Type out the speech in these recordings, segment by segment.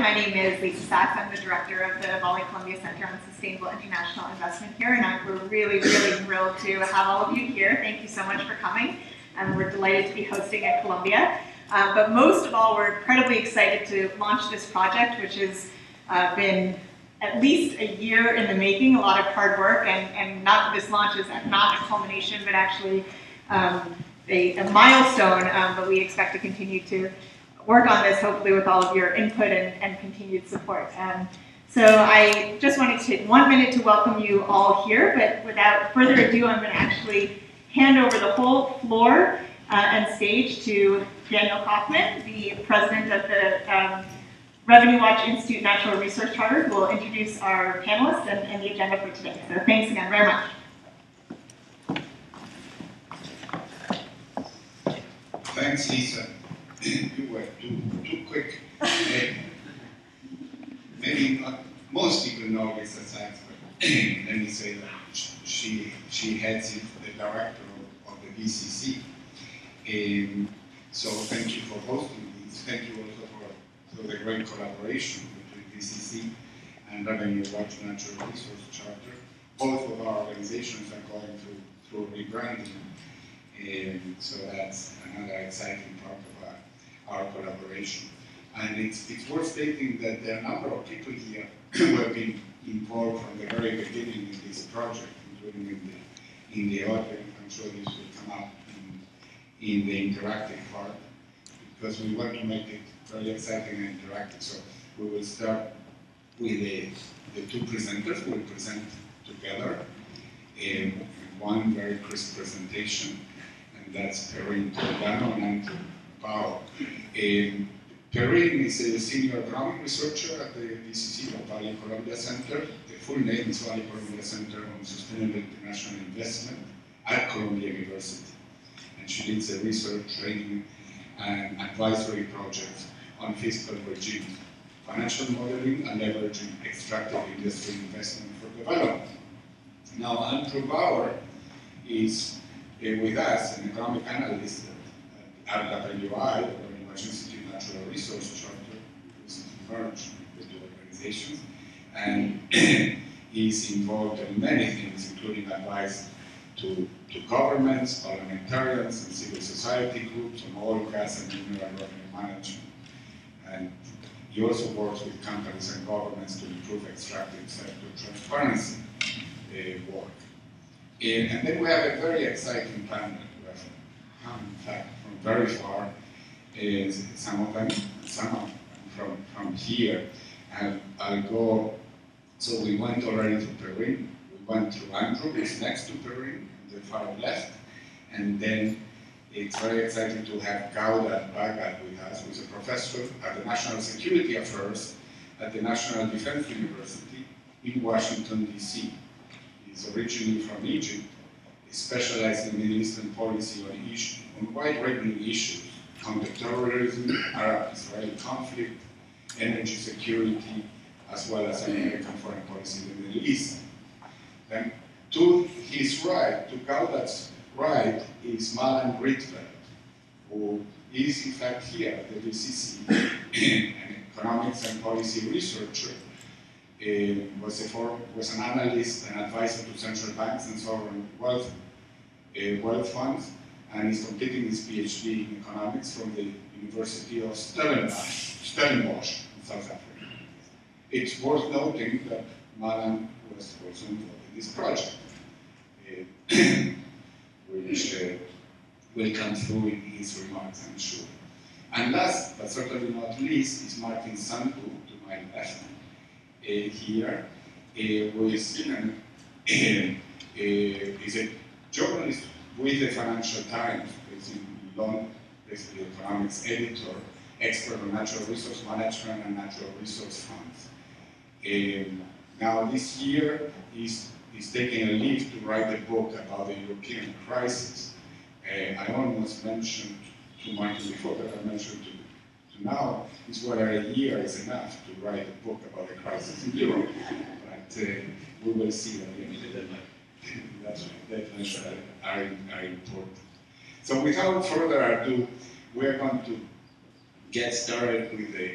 My name is Lisa Sachs. I'm the director of the Vale Columbia Center on Sustainable International Investment here, and I'm, we're really, really thrilled to have all of you here. Thank you so much for coming, and we're delighted to be hosting at Columbia. Uh, but most of all, we're incredibly excited to launch this project, which has uh, been at least a year in the making, a lot of hard work, and, and not this launch is not a culmination, but actually um, a, a, milestone, um, but we expect to continue to work on this, hopefully with all of your input and, and continued support. Um, so I just wanted to take one minute to welcome you all here, but without further ado, I'm going to actually hand over the whole floor uh, and stage to Daniel Kaufmann, the president of the um, Revenue Watch Institute Natural Resource Charter, who will introduce our panelists and, and the agenda for today. So thanks again very much. Thanks, Lisa. You were too, too quick. Maybe, not, most people know Lisa Sachs, but let me say that she, she heads it, the director of, of the VCC. Um, so thank you for hosting this. Thank you also for, for the great collaboration between VCC and Revenue Watch Natural Resource Charter. Both of our organizations are going through, through rebranding. Um, so that's another exciting part our, collaboration. And it's, it's worth stating that there are a number of people here who have been involved from the very beginning in this project, including in the, in the audience. I'm sure this will come up in the interactive part because we want to make it very exciting and interactive. So we will start with the, the two presenters will present together in one very crisp presentation, and that's Perrine Toledano and Bauer. Um, Perrine is a senior economic researcher at the VCC, or Vale Columbia Center. The full name is Vale Columbia Center on Sustainable International Investment at Columbia University And she leads a research, training, and advisory project on fiscal regime, financial modeling, and leveraging extractive industry investment for development. Now, Andrew Bauer is uh, with us, an economic analyst at, at WI, the Revenue Natural Resource Charter, recently merged the two organizations, and he's involved in many things, including advice to, to governments, parliamentarians, and civil society groups on all gas, and mineral revenue management. And he also works with companies and governments to improve extractive sector transparency uh, work. And, and, then we have a very exciting panel have in fact, from very far. is some of them, some of them from, from here. And I'll go, so we went already to Peru, we went to Andrew, who's next to Perrine, the far left, and then it's very exciting to have Gawdat Bhagat with us, who's a professor at the National Security Affairs at the National Defense University in Washington, D.C. He's originally from Egypt, specialized in Middle Eastern policy on, issue, on wide-ranging issues, counterterrorism, Arab-Israeli conflict, energy security, as well as American foreign policy in the Middle East. And to his right, to Gawdat's right, is Malan Rietveld, who is in fact here at the VCC, an economics and policy researcher, uh, was, a form, was an analyst and advisor to central banks and sovereign wealth, uh, wealth funds, and is completing his PhD in economics from the University of Stellenbosch, Stellenbosch in South Africa. It's worth noting that Malan was also involved in this project, uh, which will come through in his remarks, I'm sure. And last, but certainly not least, is Martin Sandbu, to my left here, who is, an, is a journalist with the Financial Times, is in London, basically economics editor, expert on natural resource management and natural resource funds. Um, now this year he's is taking a leave to write a book about the European crisis. Uh, I almost mentioned to Michael before that I mentioned to now is what a year is enough to write a book about the crisis in Europe. But uh, we will see the end of the. That's deadlines are, are, important. So without further ado, we're going to get started with the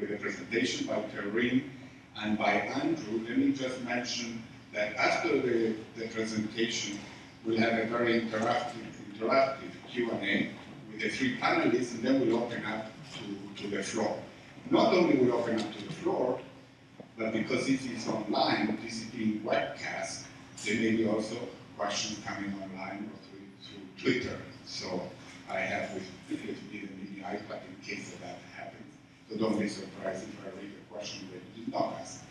with a presentation by Karim and by Andrew. Let me just mention that after the, the presentation, we'll have a very interactive, interactive Q&A with the three panelists, and then we'll open up to, to the floor. Not only will open up to the floor, but because this is online, this is being webcast, there may be also questions coming online or through, through Twitter. So I have with me the mini iPad in case that, that happens. So don't be surprised if I read a question that you did not ask,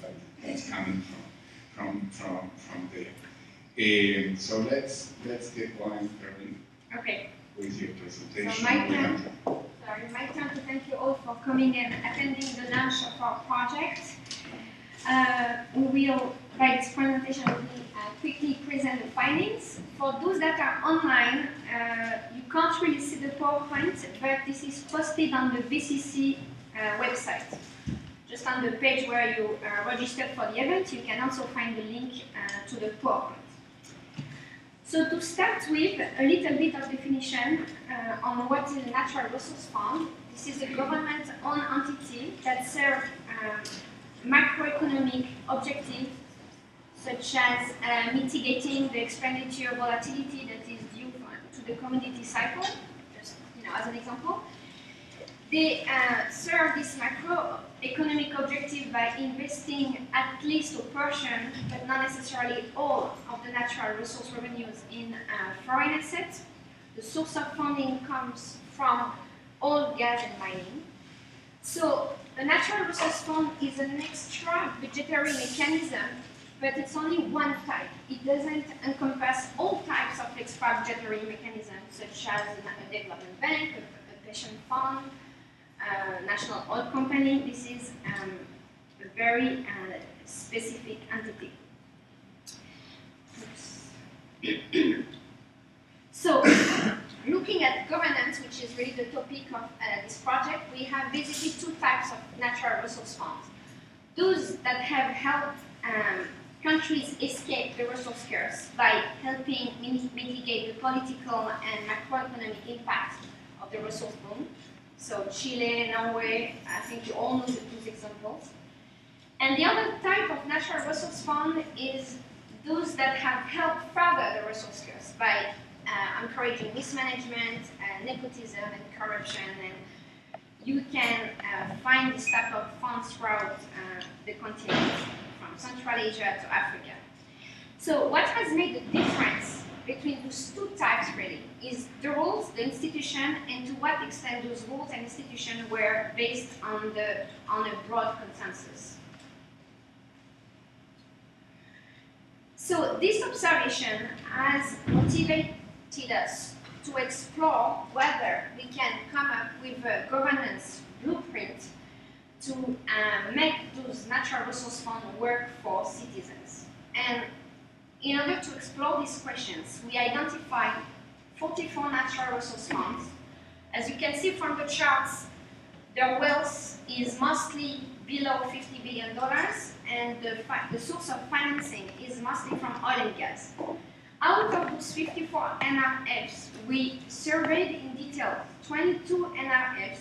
but that's coming from from from from there. Um, so let's let's get going, Karin, Okay, with your presentation. So my Sorry, my turn to thank you all for coming and attending the launch of our project. Uh, we will, by this presentation, we uh, quickly present the findings. For those that are online, uh, you can't really see the PowerPoint, but this is posted on the VCC uh, website. Just on the page where you uh, registered for the event, you can also find the link uh, to the PowerPoint. So to start with, a little bit of definition uh, on what is a natural resource fund. This is a government-owned entity that serves um, macroeconomic objectives such as uh, mitigating the expenditure volatility that is due to the commodity cycle, just you know, as an example. They uh, serve this macroeconomic objective by investing at least a portion, but not necessarily all, of the natural resource revenues in uh, foreign assets. The source of funding comes from oil, gas, and mining. So, a natural resource fund is an extra budgetary mechanism, but it's only one type. It doesn't encompass all types of extra budgetary mechanisms, such as a development bank, a, pension fund, uh, national oil company. This is um, a very uh, specific entity. So, looking at governance, which is really the topic of uh, this project, we have basically two types of natural resource funds. Those that have helped um, countries escape the resource curse by helping mitigate the political and macroeconomic impact of the resource boom. So Chile, Norway, I think you all know the two examples. And the other type of natural resource fund is those that have helped further the resource curse by uh, encouraging mismanagement, uh, nepotism, and corruption. And you can uh, find this type of funds throughout uh, the continent, from Central Asia to Africa. So what has made the difference between those two types really is the rules, the institution, and to what extent those rules and institutions were based on the on a broad consensus. So this observation has motivated us to explore whether we can come up with a governance blueprint to uh, make those natural resource funds work for citizens. And in order to explore these questions, we identified 44 natural resource funds. As you can see from the charts, their wealth is mostly below $50 billion, and the, the source of financing is mostly from oil and gas. Out of those 54 NRFs, we surveyed in detail 22 NRFs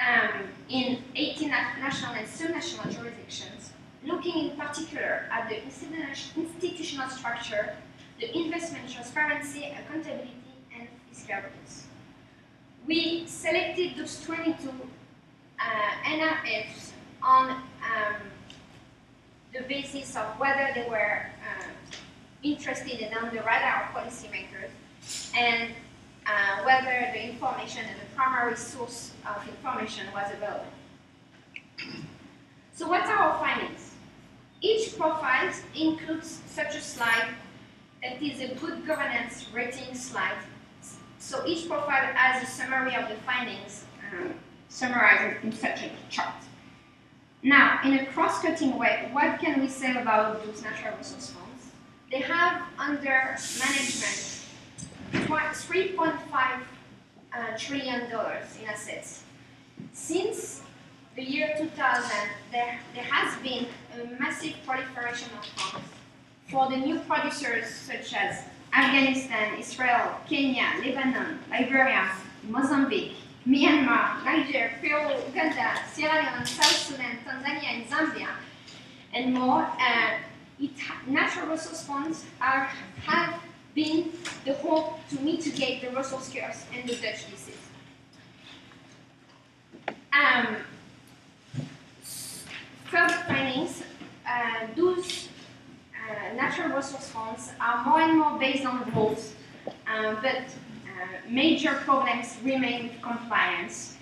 um, in 18 national and subnational jurisdictions, looking in particular at the institutional structure, the investment transparency, accountability, and fiscal rules. We selected those 22 uh, NRFs on um, the basis of whether they were uh, interested and on the radar of policymakers and uh, whether the information and the primary source of information was available. So what are our findings? Each profile includes such a slide that is a good governance rating slide. So each profile has a summary of the findings um, summarized in such a chart. Now, in a cross-cutting way, what can we say about those natural resource funds? They have under management 3.5 uh, trillion dollars in assets. Since the year 2000, there, there has been a massive proliferation of funds for the new producers such as Afghanistan, Israel, Kenya, Lebanon, Liberia, Mozambique, Myanmar, Niger, Peru, Uganda, Sierra Leone, South Sudan, Tanzania, and Zambia, and more. Uh, it, natural resource funds are, have been the hope to mitigate the resource curse and the Dutch disease. Um, further findings, uh, those uh, natural resource funds are more and more based on rules, uh, but uh, major problems remain with compliance.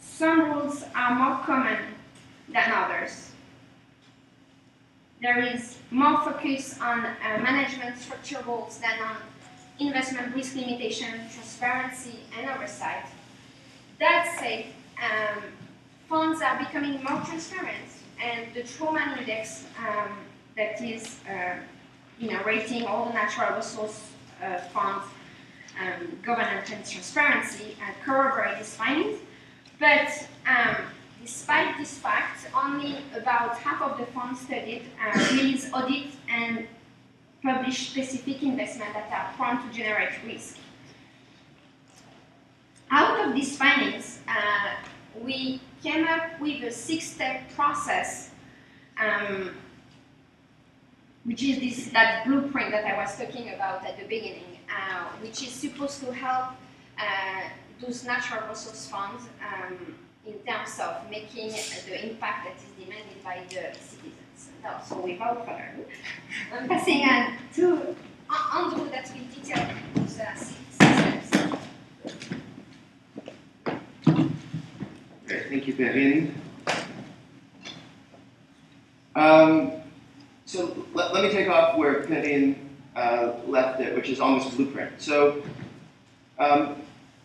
Some rules are more common than others. There is more focus on uh, management structure rules than on investment risk limitation, transparency, and oversight. That said, um, funds are becoming more transparent, and the Truman Index um, that is, uh, you know, rating all the natural resource uh, funds um, governance and transparency uh, corroborate these findings. But um, despite this fact, only about half of the funds studied uh, release audit and publish specific investments that are prone to generate risk. Out of these findings, uh, we came up with a six-step process, um, which is this that blueprint that I was talking about at the beginning, uh, which is supposed to help uh, those natural resource funds um, in terms of making the impact that is demanded by the citizens. So without further ado, I'm passing on to Andrew that will detail those uh, six steps. Great, thank you, Perrine. Um, so let, let me take off where Perrine uh, left it, which is this blueprint. So um,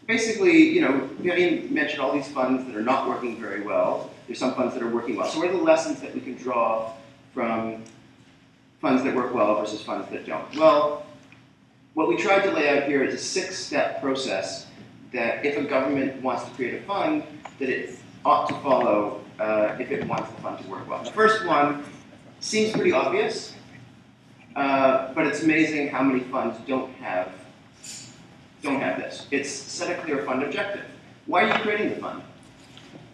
basically, you know, Perrine mentioned all these funds that are not working very well. There's some funds that are working well. So what are the lessons that we can draw from funds that work well versus funds that don't? Well, what we tried to lay out here is a six-step process that if a government wants to create a fund, that it ought to follow uh, if it wants the fund to work well. The first one seems pretty obvious, uh, but it's amazing how many funds don't have don't have this. It's set a clear fund objective. Why are you creating the fund?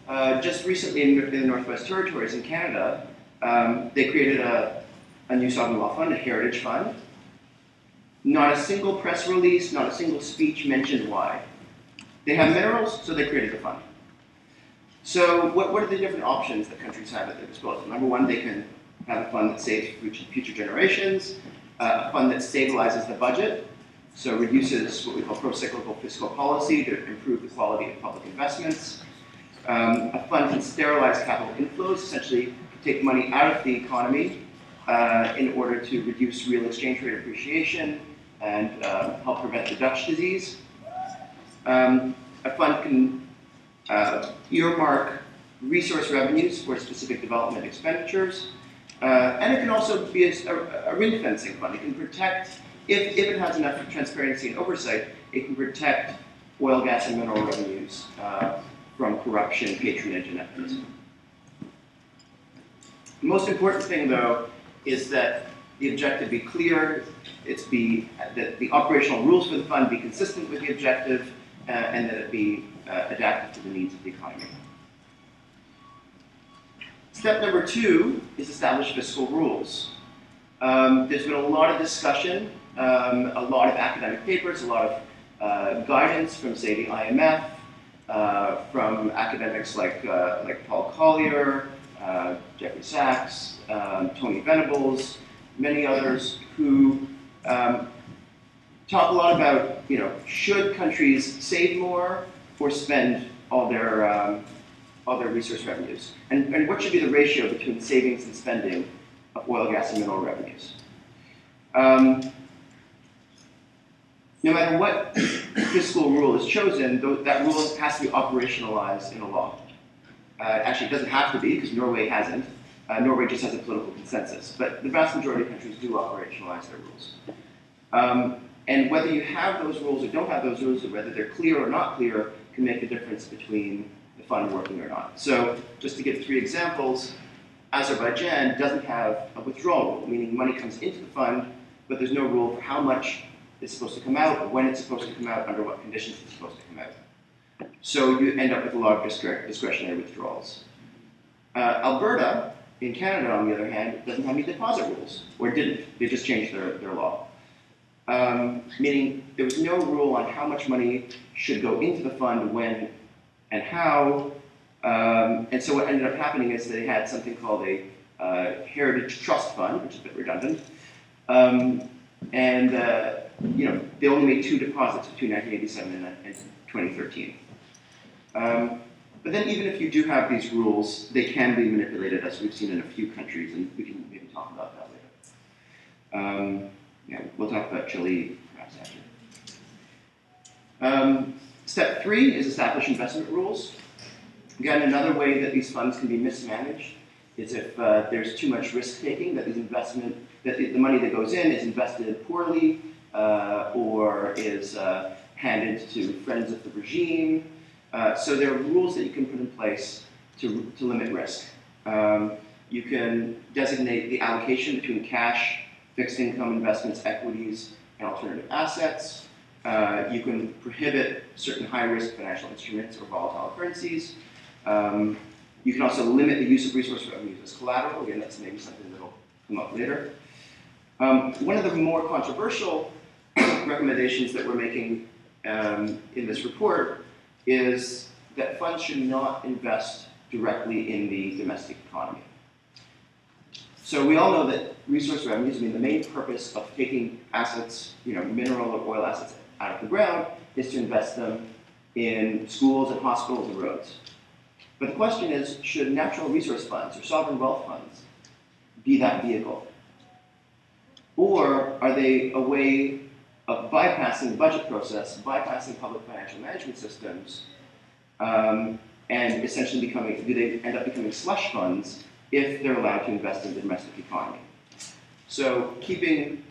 Uh, just recently in, in, the Northwest Territories in Canada, um, they created a, a new sovereign wealth fund, a heritage fund. Not a single press release, not a single speech mentioned why. They have minerals, so they created the fund. So what, what are the different options that countries have at their disposal? Number one, they can have a fund that saves future generations, uh, a fund that stabilizes the budget, so reduces what we call pro-cyclical fiscal policy to improve the quality of public investments. Um, a fund can sterilize capital inflows, essentially take money out of the economy uh, in order to reduce real exchange rate appreciation and uh, help prevent the Dutch disease. Um, a fund can uh, earmark resource revenues for specific development expenditures. Uh, and it can also be a, a, a ring fencing fund. It can protect if, if it has enough transparency and oversight, it can protect oil, gas, and mineral revenues uh, from corruption, patronage, and nepotism. The most important thing, though, is that the objective be clear, it's be that the operational rules for the fund be consistent with the objective, uh, and that it be uh, adapted to the needs of the economy. Step number two is establish fiscal rules. Um, there's been a lot of discussion um, a lot of academic papers, a lot of uh, guidance from, say, the IMF, uh, from academics like, uh, like Paul Collier, uh, Jeffrey Sachs, um, Tony Venables, many others who um, talk a lot about, you know, should countries save more or spend all their, um, all their resource revenues? And, and what should be the ratio between savings and spending of oil, gas, and mineral revenues? Um, no matter what fiscal rule is chosen, that rule has to be operationalized in a law. Uh, actually, it doesn't have to be because Norway hasn't. Uh, Norway just has a political consensus, but the vast majority of countries do operationalize their rules. Um, and whether you have those rules or don't have those rules, or whether they're clear or not clear, can make a difference between the fund working or not. So, just to give three examples, Azerbaijan doesn't have a withdrawal rule, meaning money comes into the fund, but there's no rule for how much it's supposed to come out, when it's supposed to come out, under what conditions it's supposed to come out. so you end up with a lot of discre- discretionary withdrawals. Uh, Alberta, in Canada, on the other hand, doesn't have any deposit rules, or didn't. They just changed their, their law. Um, meaning there was no rule on how much money should go into the fund, when, and how. Um, and so what ended up happening is they had something called a uh, Heritage Trust Fund, which is a bit redundant. Um, and uh, you know they only made two deposits between 1987 and, and 2013. Um, but then even if you do have these rules, they can be manipulated, as we've seen in a few countries, and we can maybe talk about that later. Yeah, we'll talk about Chile perhaps after. Um, step three is establish investment rules. Again, another way that these funds can be mismanaged is if uh, there's too much risk taking, that these investment, that the, the money that goes in is invested poorly uh, or is uh, handed to friends of the regime. Uh, so there are rules that you can put in place to, to limit risk. Um, you can designate the allocation between cash, fixed income investments, equities, and alternative assets. Uh, you can prohibit certain high risk financial instruments or volatile currencies. Um, you can also limit the use of resource revenues as collateral. Again, that's maybe something that'll come up later. Um, one of the more controversial recommendations that we're making um, in this report is that funds should not invest directly in the domestic economy. So we all know that resource revenues, I mean, the main purpose of taking assets, you know, mineral or oil assets out of the ground is to invest them in schools and hospitals and roads. But the question is, should natural resource funds or sovereign wealth funds be that vehicle? Or are they a way of bypassing the budget process, bypassing public financial management systems, um, and essentially becoming, do they end up becoming slush funds if they're allowed to invest in the domestic economy? So keeping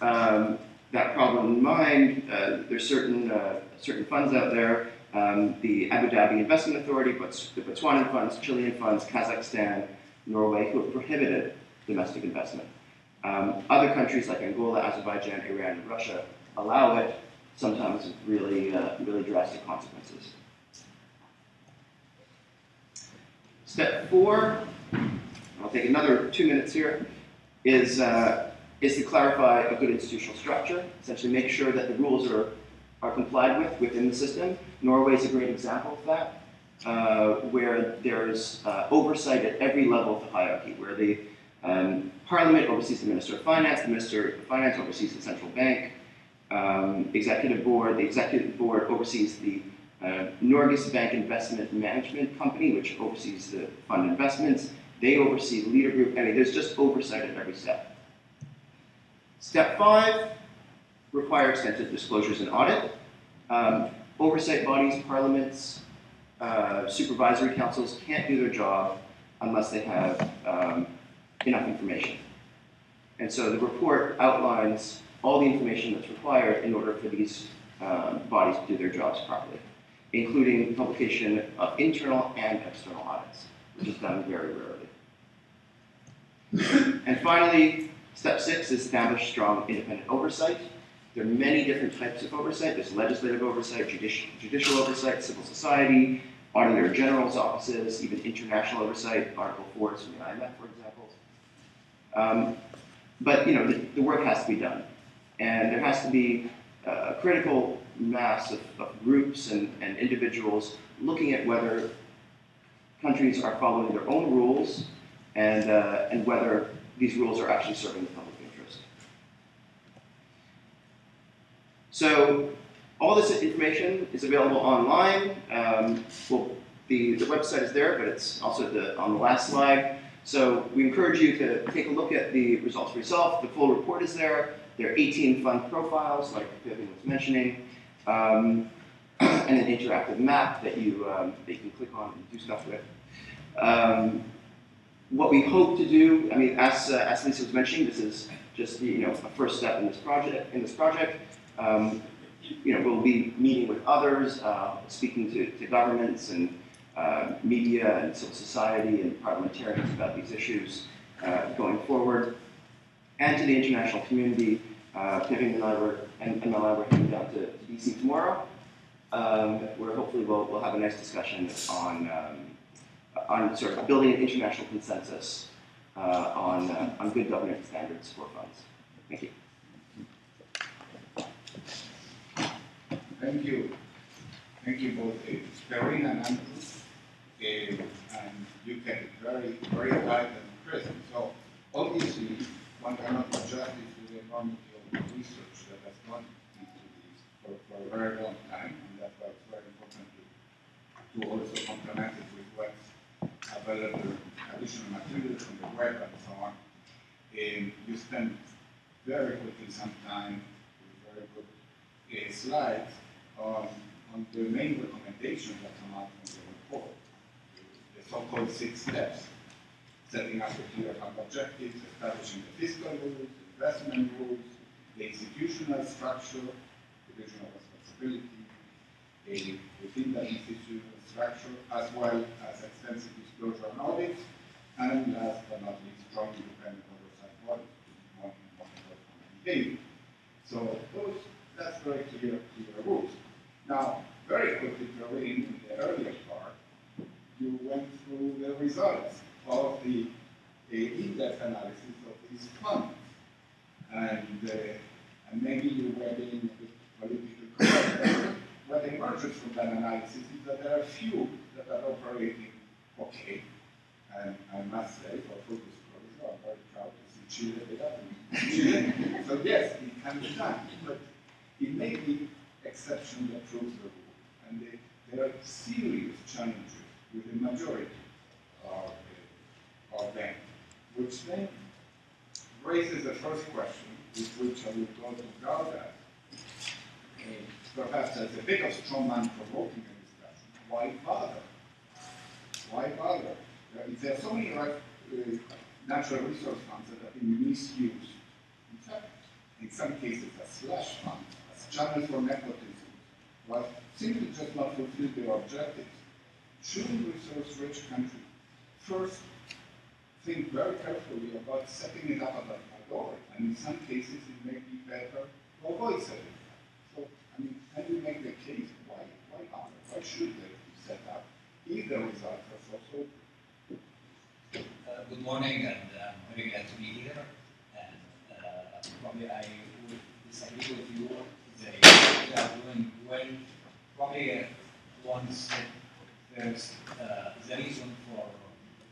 um, that problem in mind, uh, there's certain, uh, certain funds out there, um, the Abu Dhabi Investment Authority, Bots- the Botswanan funds, Chilean funds, Kazakhstan, Norway, who have prohibited domestic investment. Um, other countries like Angola, Azerbaijan, Iran, and Russia allow it, sometimes with really, uh, really drastic consequences. Step four, I'll take another two minutes here, is, uh, is to clarify a good institutional structure, essentially make sure that the rules are, are complied with within the system. Norway is a great example of that, uh, where there's uh, oversight at every level of the hierarchy, where the um, Parliament oversees the Minister of Finance, the Minister of Finance oversees the central bank, um, executive board, the executive board oversees the uh, Norges Bank Investment Management Company, which oversees the fund investments. They oversee leader group. I mean, there's just oversight at every step. Step five, require extensive disclosures and audit. Um, oversight bodies, parliaments, uh, supervisory councils can't do their job unless they have um, enough information. And so the report outlines all the information that's required in order for these um, bodies to do their jobs properly, including publication of internal and external audits, which is done very rarely. and finally, step six is establish strong independent oversight. There are many different types of oversight. There's legislative oversight, judicial, judicial oversight, civil society, auditor general's offices, even international oversight, Article 4 is from the IMF, for example. Um, but you know, the, the work has to be done. And there has to be a critical mass of, of groups and, and individuals looking at whether countries are following their own rules and, uh, and whether these rules are actually serving the public interest. So all this information is available online. Um, well, the, the website is there, but it's also the, on the last slide. So we encourage you to take a look at the results for yourself. The full report is there. There are 18 fund profiles, like Vivian was mentioning, um, and an interactive map that you, um, that you can click on and do stuff with. Um, what we hope to do, I mean, as, uh, as Lisa was mentioning, this is just the, you know, a first step in this project. In this project, um, you know, we'll be meeting with others, uh, speaking to, to governments and uh, media and civil society and parliamentarians about these issues uh, going forward, and to the international community. Uh, Pippin and I were and, I were heading down to, to DC tomorrow. um, where hopefully we'll, we'll have a nice discussion on, um, on sort of building an international consensus uh, on, uh, on good governance standards for funds. Thank you. Thank you. Thank you both, Perrine and Andrew. And you it very, very tight and crisp. So obviously, one cannot adjust it to the enormity of the research that has gone into this for, for a very long time, and that's why it's very important to, to also complement it additional material from the web and so on. Um, you spend very quickly some time with very good uh, slides on, on the main recommendations that come out from the report, the so-called six steps, setting up the clear fund objectives, establishing the fiscal rules, investment rules, the institutional structure, division of responsibility, within that institutional structure, as well as extensive disclosure and audit, and last but not least, strong independent oversight bodies. So those, that's very clear, clear rules. Now, very quickly, Doreen, in the earlier part, you went through the results of the uh, in-depth analysis of these funds. And, uh, and maybe you were being a bit politically correct. What emerges from that analysis is that there are few that are operating okay. And I must say, for full disclosure, I'm very proud to see Chile so yes, it can be done, but it may be exception that proves the rule. And they, there are serious challenges with the majority of, of them, which then raises the first question, with which I will go to Gawdat, uh, perhaps as a bit of strongman provoking a discussion. Why bother? Why bother? There are so many uh, natural resource funds that have been misused, in fact, in some cases as slush funds, as channels for nepotism, was simply just not fulfill their objectives, should resource-rich countries first think very carefully about setting it up at the door, and in some cases it may be better to avoid setting Can you make the case why, why bother? Why should they be set up if the results are so uh, good morning, and I'm very glad to be here. And uh, probably I would disagree with you. They, are doing well. Probably uh, once there's uh, the reason for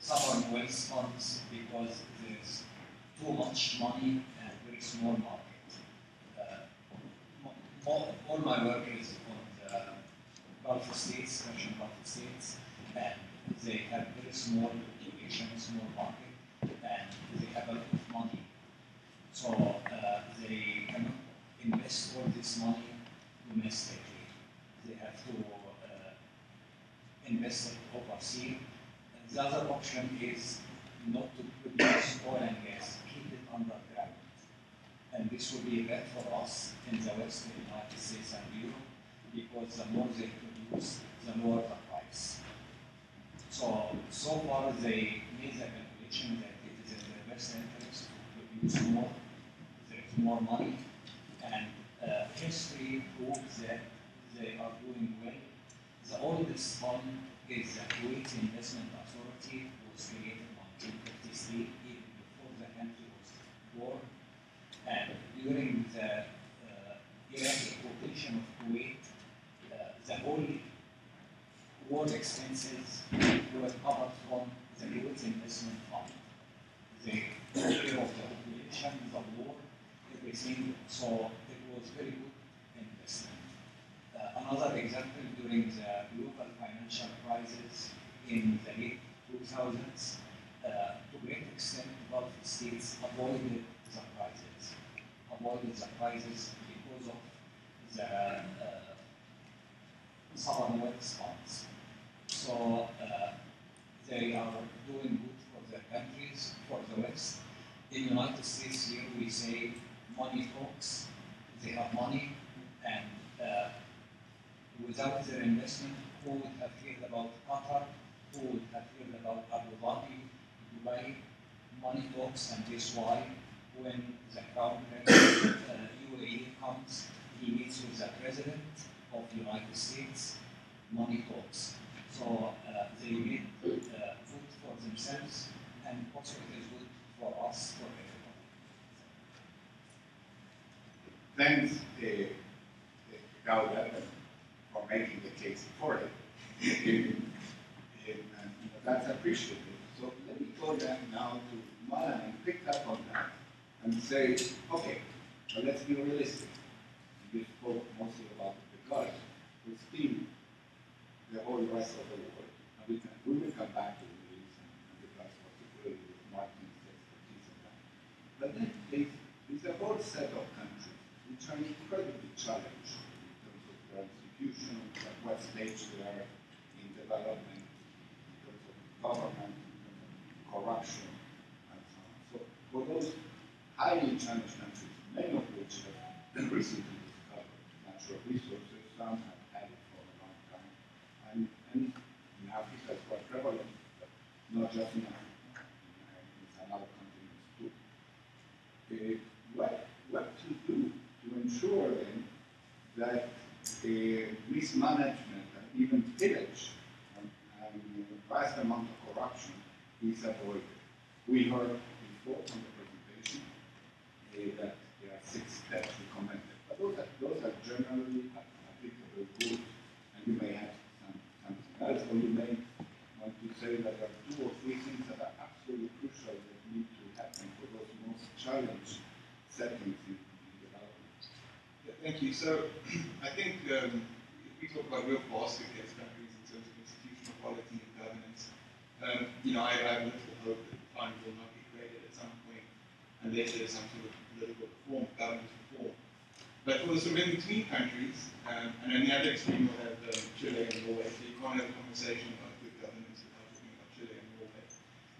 sovereign wealth funds because there's too much money and very small market. Uh, all, all my work is on the Gulf states, Persian Gulf states, and they have very small population, small market, and they have a lot of money. So uh, they cannot invest all this money domestically. They have to uh, invest it overseas. And the other option is not to produce oil and gas, keep it underground. And this will be bad for us in the West, the United States and Europe, because the more they produce, the lower the price. So, so far they made the calculation that it is in their best interest to produce more, there is more money, and uh, history proves that they are doing well. The oldest fund is the Kuwait Investment Authority, was created in 1953, even before the country was born. And during the uh, Iraqi occupation of Kuwait, uh, the whole war expenses were covered from the Kuwait Investment Fund. The care of the population, the war, everything, so it was very good investment. Uh, another example, during the global financial crisis in the late 2000s, uh, to great extent, Gulf states avoided the crisis, the crisis because of the uh, sovereign wealth funds. So uh, they are doing good for their countries, for the West. In the United States here we say money talks. They have money and uh, without their investment, who would have heard about Qatar? Who would have heard about Abu Dhabi, Dubai? Money talks and this why when the prince uh, UAE comes, he meets with the president of the United States, money talks. So uh, they need uh, food for themselves, and also it is good for us, for everyone. Thanks, uh, uh, for making the case for it. and, and that's appreciated. So let me go then now to Malan and pick up on that and say, okay, but let's be realistic. We spoke mostly about the God, but still the whole rest of the world. And we, can, we will come back to the and, and the Gulf, particularly with Martin's expertise in that. But then there's, there's a whole set of countries which are incredibly challenged in terms of their institution, at what stage they are in development, in terms of government, in terms of corruption, and so on. So for those highly challenged countries, many of which have recently discovered natural resources, some have had it for a long time, and, and in Africa it's quite prevalent, but not just in Africa, in, some other continents too. Uh, what, what to do to ensure then that uh, mismanagement and even pillage and, and vast amount of corruption is avoided. We heard before from the that there are six steps recommended, but those are, those are generally applicable good, and you may have some, something else, or you may want to say that there are two or three things that are absolutely crucial that need to happen for those most challenged settings in, development. Yeah, Thank you. So I think um, if we talk about real basket case countries in terms of institutional quality and governance, um, you know, I, I have little hope that the fund will not be created at some point unless there's some sort of political reform, governance reform. But for the sort of in-between countries, um, and on the other extreme we'll have um, Chile and Norway, so you can't have a conversation about good governance without talking about Chile and Norway.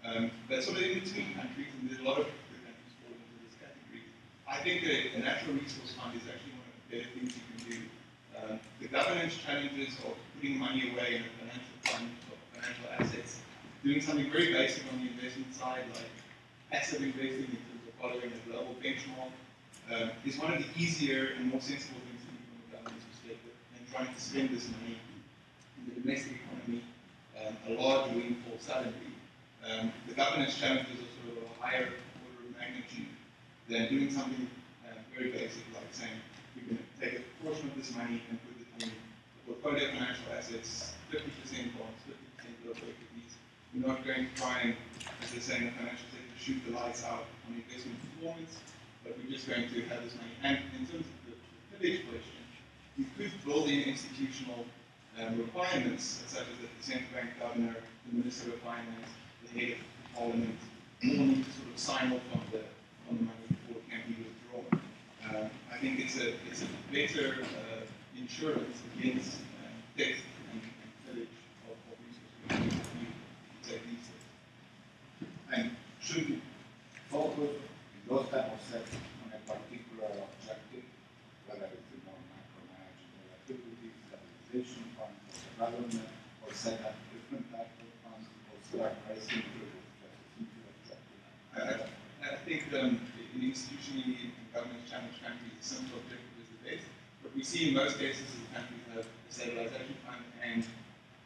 Um, but sort of in between countries, and there's a lot of good countries fall into this category, I think a, a natural resource fund is actually one of the better things you can do. Um, the governance challenges of putting money away in a financial fund or financial assets, doing something very basic on the investment side, like passive investing in terms of following a global benchmark, um, is one of the easier and more sensible things to do from a governance perspective than trying to spend this money in the domestic economy, um, a large windfall suddenly. Um, the governance challenges are sort of a higher order of magnitude than doing something uh, very basic like saying you're going to take a portion of this money and put it in a portfolio financial assets, 50% bonds, 50% global equities. We're not going to try and, as they say in the financial sector, shoot the lights out on investment performance, but we're just going to have this money. And in terms of the, village question, you could build in institutional um, requirements, such as the central bank governor, the minister of finance, the head of parliament, all need to sort of sign off on the on the money before it can be withdrawn. Um, I think it's a it's a better uh, insurance against uh, death and, and of, of resources. Take these. Should we focus in those type of settings on a particular objective, whether it's you know, micromanaging activities, stabilization fund for development, or set up different type of funds, or start pricing through simple objective? I, think um, in institutionally in government challenged countries, the simple objective is the best. But we see in most cases the countries have a stabilization fund and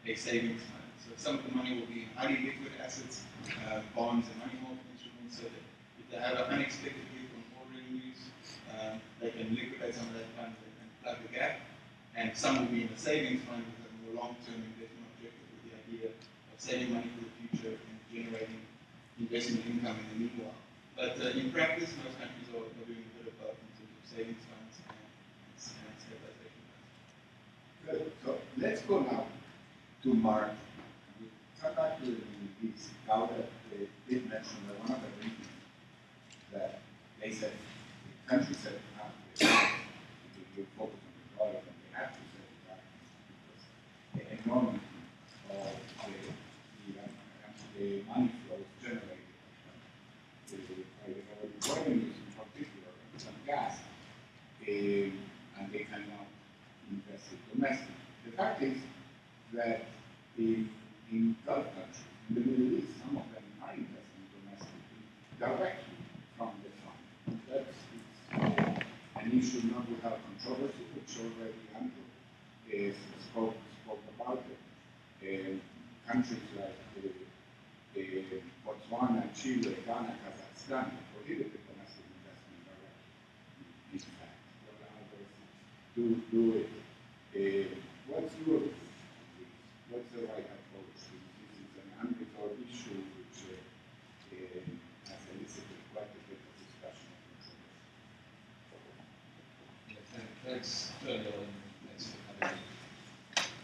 a savings fund. So some of the money will be in highly liquid assets, uh, bonds and money market instruments, so that if they have an unexpected hit on oil revenues, um, they can liquidate some of that fund and, plug the gap. And some will be in a savings fund with a more long-term investment objective with the idea of saving money for the future and generating investment income in the meanwhile. But uh, in practice, most countries are, are doing a bit of both in terms of savings funds and, and stabilization funds. Good. So let's go now to Mark. Back to the East. That they did mention that one of the reasons that they said, the country said, they will focus on the dollar and they have to set it up because the enormity of the, the, the money flows generated by the, the revenues in particular, and some gas, eh, and they cannot invest it domestically. The fact is that in, in third country, in the Middle East, some of them are investing domestically, directly from the fund. That's it's, an issue not without controversy, which already Andrew is, spoke, spoke about it. Uh, countries like uh, uh, Botswana, Chile, Ghana, Kazakhstan prohibited domestic investment directly. In fact, what others do, do it. Uh, what's your What's the right Thanks, and thanks for having me.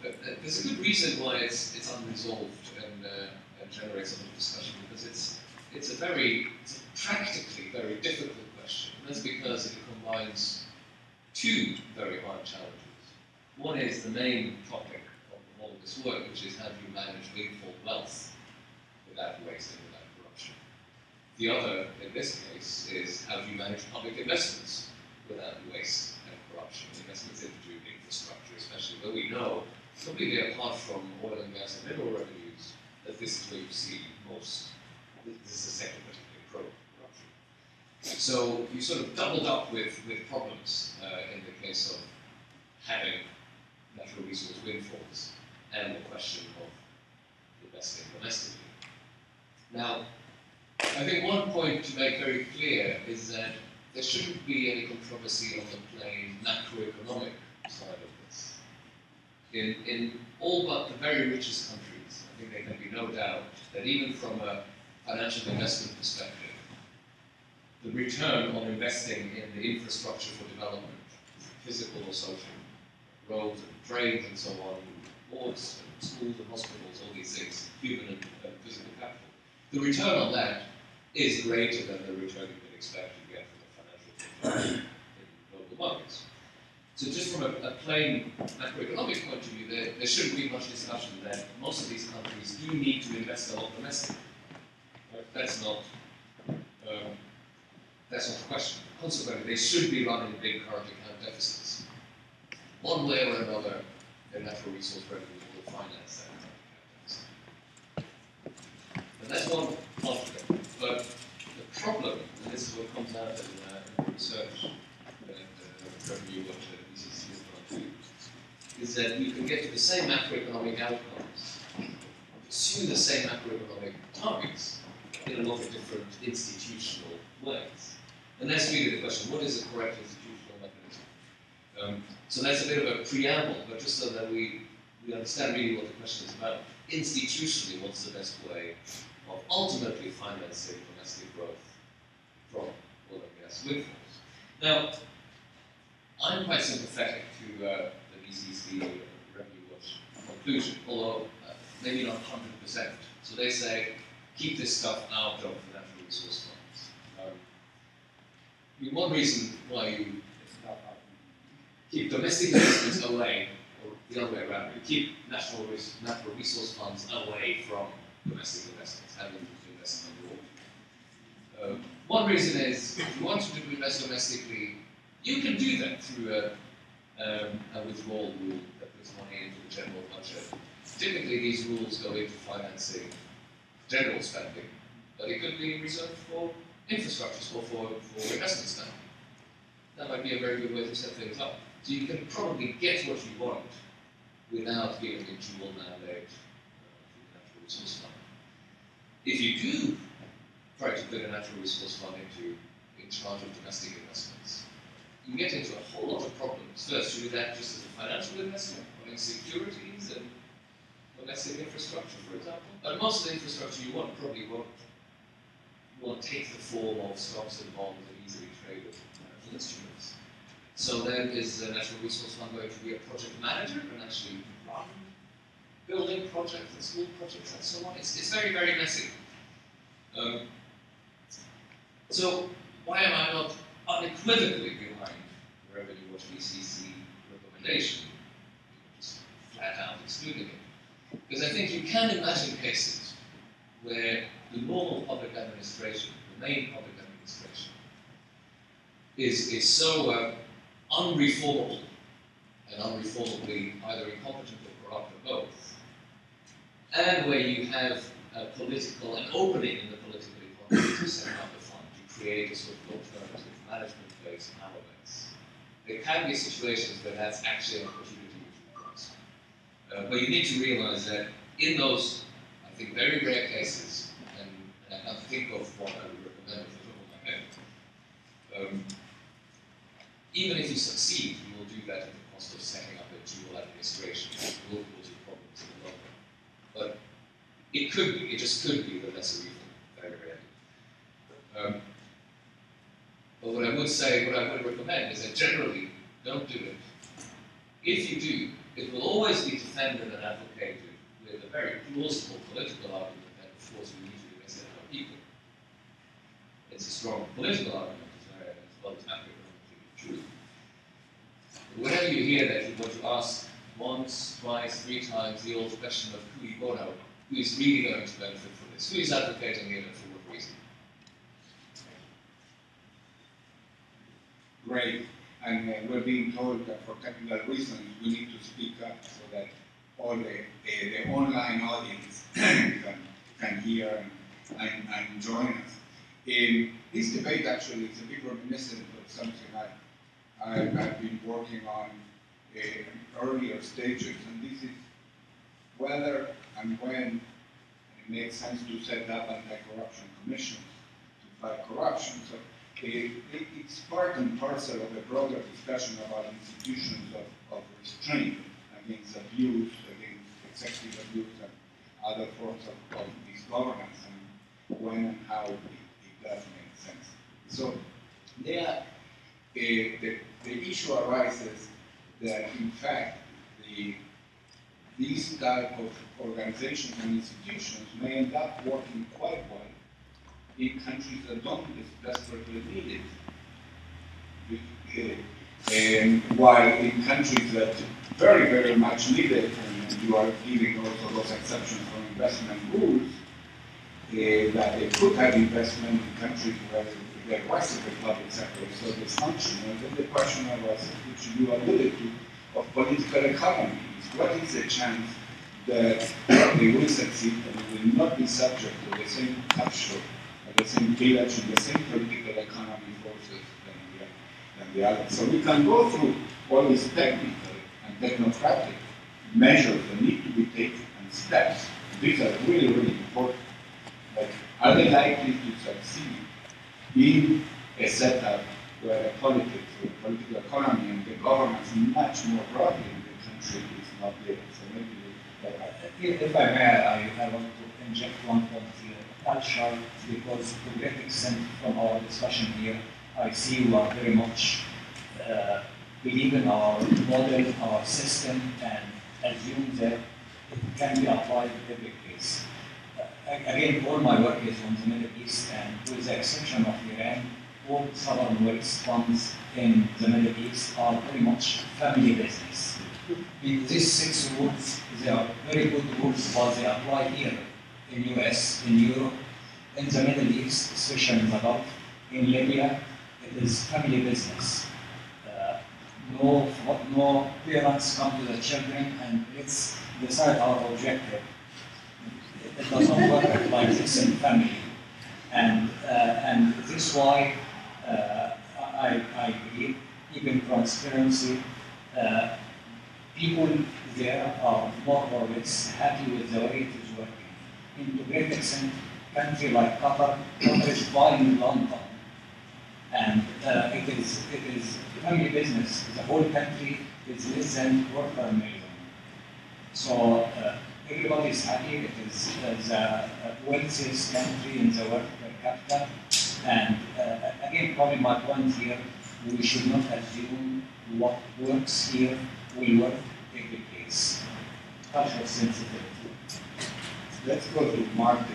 But uh, there's a good reason why it's, it's unresolved and, uh, and generates a lot of discussion, because it's, it's a very, it's a practically very difficult question. And that's because it combines two very hard challenges. One is the main topic of all this work, which is how do you manage windfall wealth without waste and without corruption. The other, in this case, is how do you manage public investments without waste corruption, investments into infrastructure especially, where we know, completely apart from oil and gas and mineral revenues, that this is where you see most, this is the sector particularly pro-corruption. So you sort of doubled up with, with problems uh, in the case of having natural resource windfalls and the question of investing domestically. Now, I think one point to make very clear is that there shouldn't be any controversy on the plain macroeconomic side of this. In, in all but the very richest countries, I think there can be no doubt that even from a financial investment perspective, the return on investing in the infrastructure for development, physical or social, roads and trains and so on, ports and schools and hospitals, all these things, human and uh, physical capital, the return on that is greater than the return you can expect to get global markets. So just from a, a plain macroeconomic point of view, there, there shouldn't be much discussion that most of these countries do need to invest a lot domestically. Right? That's not um, that's not the question. Consequently, they should be running big current account deficits. One way or another, their natural resource revenues will finance that. And that's one part of it. But the problem, and this is what comes out in the research that uh, revenue what done too, is that you can get to the same macroeconomic outcomes, pursue the same macroeconomic targets in a lot of different institutional ways. And that's really the question, what is the correct institutional mechanism? Um, so that's a bit of a preamble, but just so that we, we understand really what the question is about. Institutionally, what's the best way of ultimately financing domestic growth from and gas? Now, I'm quite sympathetic to uh, the VCC Watch conclusion, although uh, maybe not 100%. So they say, keep this stuff out of the natural resource funds. Um, one reason why you keep domestic investments away, or the other way around, you keep res- natural resource funds away from domestic investments, having them Um, one reason is if you want to do invest domestically, you can do that through a, um, a withdrawal rule that puts money into the general budget. Typically, these rules go into financing general spending, but it could be reserved for infrastructure or for, for investment spending. That might be a very good way to set things up. So you can probably get what you want without giving a dual mandate uh, to the natural resource fund. If you do to put a natural resource fund into in charge of domestic investments, you get into a whole lot of problems. First, you do that just as a financial investment, buying securities and domestic infrastructure, for example. But most of the infrastructure you want probably won't, won't take the form of stocks and bonds and easily traded financial instruments. So then is the Natural Resource Fund going to be a project manager and actually run building projects and school projects and so on? It's, it's very, very messy. Um, so why am I not unequivocally behind the Watch VCC recommendation? Just flat out excluding it. Because I think you can imagine cases where the normal public administration, the main public administration, is, is so uh, unreformable and unreformably either incompetent or corrupt or both, and where you have a political, an opening in the political economy to set up a create a sort of alternative management-based power base. There can be situations where that's actually an opportunity for. Uh, but you need to realize that in those, I think, very rare cases, and, and I can't think of what I would recommend off the top of my head. Um, even if you succeed, you will do that at the cost of setting up a dual administration. It will cause you problems in the long run. But it could be, it just could be the lesser evil, very rarely. Um, but what I would say, what I would recommend is that generally, don't do it. If you do, it will always be defended and advocated with a very plausible political argument that, of course, we to invest in our people. It's a strong political argument as well as macroeconomic truth. But whenever you hear that, you want to ask once, twice, three times the old question of cui bono, who is really going to benefit from this? Who is advocating it and for what reason? Great. And uh, we're being told that for technical reasons, we need to speak up so that all the, the online audience can, can hear and, and, and join us. Um, this debate actually is a bit reminiscent of something I, I, I've been working on uh, earlier stages, and this is whether and when it makes sense to set up anti-corruption commissions to fight corruption. So it's part and parcel of a broader discussion about institutions of, of restraint against abuse, against executive abuse, and other forms of, of misgovernance, and when and how it, it does make sense. So there, the, the issue arises that, in fact, the these type of organizations and institutions may end up working quite well in countries that don't desperately need it. And while in countries that very, very much need it, and you are giving also those exceptions from investment rules, uh, that they could have investment in countries where the rest of the public sector so dysfunctional. And then the question was, which you alluded to, of political economy. What is the chance that they will succeed and will not be subject to the same capture same village and the same political economy forces than the, than the others. So we can go through all these technical and technocratic measures that need to be taken and steps. These are really, really important. But are they likely to succeed in a setup where the politics, the political economy, and the governance much more broadly in the country is not there? So maybe if, if I may, I, I want to inject one point here culture because to a great extent from our discussion here, I see you are very much uh, believe in our model, our system, and assume that it can be applied in every case. Uh, again, all my work is on the Middle East, and with the exception of Iran, all sovereign wealth funds in the Middle East are very much family business. These six rules, they are very good rules, but they apply here in US, in Europe, in the Middle East, especially in the Gulf, in Libya, it is family business. Uh, no, no parents come to the children and let's decide our objective. It, does not work like this in family. And, uh, and this is why uh, I, I believe, even transparency, uh, people there are more or less happy with the way in great extent, country like Qatar, Qatar is buying London. And uh, it is it is family business. The whole country is less than quarter million. So uh, everybody is happy. It is uh, the wealthiest country in the world per capita. And uh, again, probably my point here, we should not assume what works here will work every case. Cultural sensitivity. Let's go to Martin.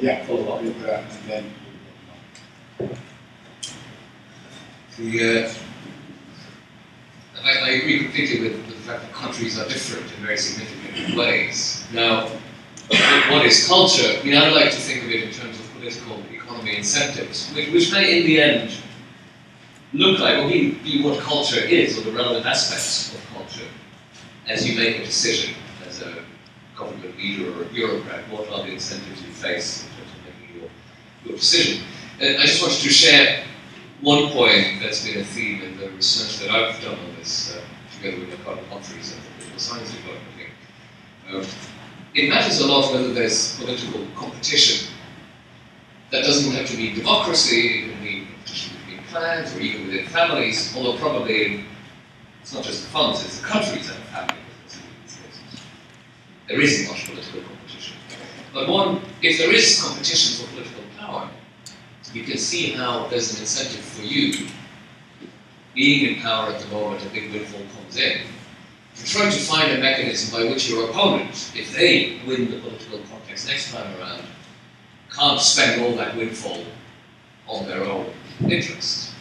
Yeah, follow up with that, and then. The, uh, I, I, agree completely with, with, the fact that countries are different in very significant ways. Now, what is culture? I mean, I like to think of it in terms of political economy incentives, which, which may, in the end, look like, or be, be what culture is, or the relevant aspects of culture, as you make a decision as a government leader or a bureaucrat, what are the incentives you face in terms of making your, your decision. And I just wanted to share one point that's been a theme in the research that I've done on this, uh, together with Macartan Humphreys at the Political Science Department. Um, it matters a lot whether there's political competition that doesn't have to be democracy, it can be competition between clans or even within families, although probably it's not just the funds, it's the countries that have family businesses in these cases. There isn't much political competition. But one, if there is competition for political power, you can see how there's an incentive for you, being in power at the moment, a big windfall comes in, to try to find a mechanism by which your opponent, if they win the political context next time around, can't spend all that windfall on their own interest.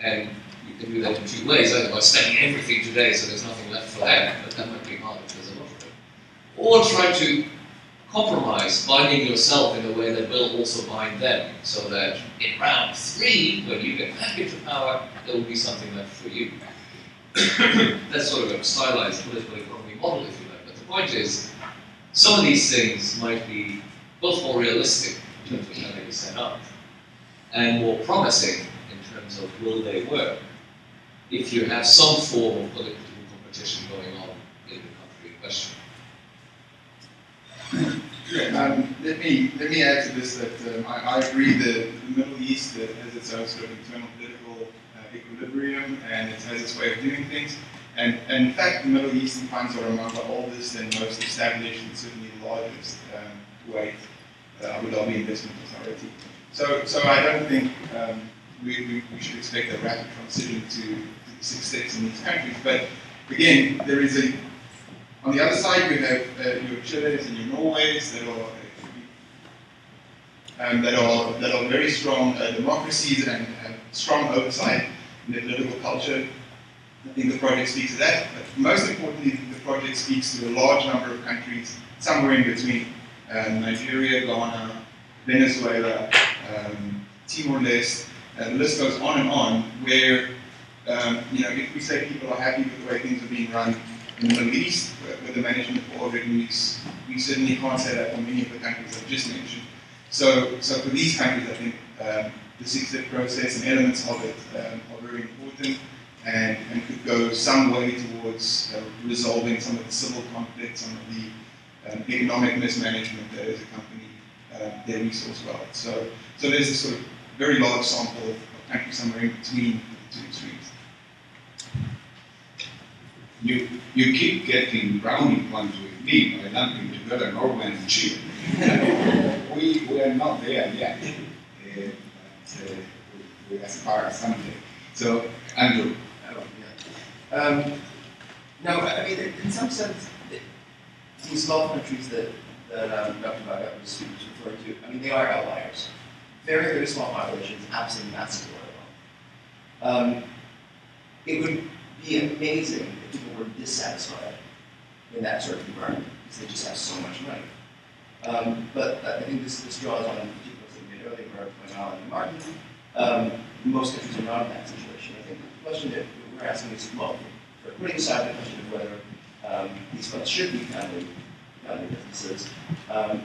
And you can do that in two ways, either by spending everything today so there's nothing left for them, but that might be hard if there's a lot of it. Or try to compromise, binding yourself in a way that will also bind them, so that in round three, when you get back into power, there will be something left for you. That's sort of a stylized political economy model, if you like. But the point is, some of these things might be both more realistic in terms of how they were set up, and more promising in terms of will they work, if you have some form of political competition going on in the country in question. Um, let me let me add to this that um, I, I agree that the Middle East has its own sort of internal political uh, equilibrium and it has its way of doing things. And, and in fact, the Middle Eastern funds are among the oldest and most established and certainly the largest um, Kuwait, uh, Abu Dhabi Investment Authority. So, so I don't think um, we, we, we should expect a rapid transition to, to success in these countries. But again, there is a on the other side, you have uh, your Chiles and your Norways that are um, that are that are very strong uh, democracies and have strong oversight in their political culture. I think the project speaks to that. But most importantly, the project speaks to a large number of countries somewhere in between: um, Nigeria, Ghana, Venezuela, um, Timor-Leste. Uh, the list goes on and on. Where um, you know, if we say people are happy with the way things are being run East, with the management of oil revenues, we certainly can't say that for many of the countries I've just mentioned. So, so for these countries, I think um, the six-step process and elements of it um, are very important and, and could go some way towards uh, resolving some of the civil conflicts, some of the um, economic mismanagement that has accompanied uh, their resource wealth. So, so there's a sort of very large sample of countries somewhere in between the two extremes. You, you keep getting brownie points with me by lumping together Norway and Chile. we, we are not there yet, uh, uh, we, aspire someday. So, Andrew. Oh, yeah. Um, no, I mean, in some sense, these Gulf countries that, that um, Dr. Bhagat was, was referring to, I mean, they are outliers. Very, very small populations, absolutely massive oil. Um, it would be amazing if people were dissatisfied in that sort of environment because they just have so much money. Um, but I think this, this draws on particular thing we made earlier by Alan and Martin. Um, most countries are not in that situation. I think the question that we're asking is, well, putting aside the question of whether um, these funds should be family, family businesses, um,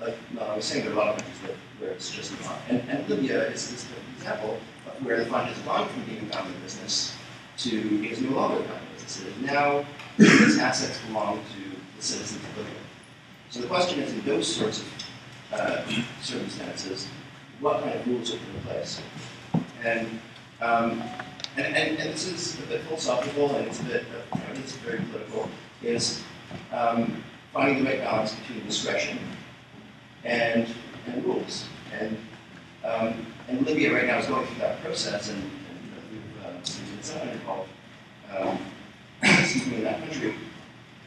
like I was saying, there are a lot of countries that, where it's just not. And, and Libya is, is the example where the fund has gone from being a family business to it's no longer a family business. It is now its assets belong to the citizens of Libya. So the question is, in those sorts of uh, circumstances, what kind of rules are put in place? And, um, and, and, and, this is a bit philosophical and it's a bit, uh, it's very political, is um, finding the right balance between discretion and, and rules. And, um, and Libya right now is going through that process, and, and you know, we've, uh, we've been somewhat involved um, in that country.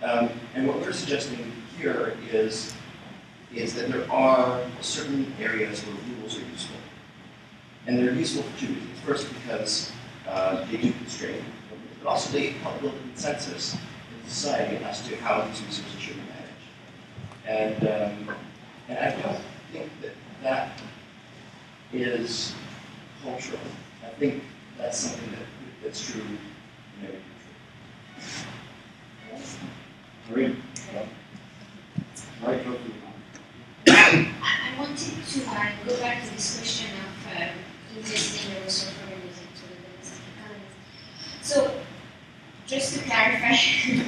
Um, and what we're suggesting here is, is that there are certain areas where rules are useful. And they're useful for two reasons. First, because uh, they do constrain, but also they help build consensus in society as to how these resources should be managed. And, um, and I don't think that that is cultural. I think that's something that, that's true in every country. Perrine. Right, I I wanted to uh, go back to this question of uh, investing the resource revenues into the domestic economies. So, just to clarify,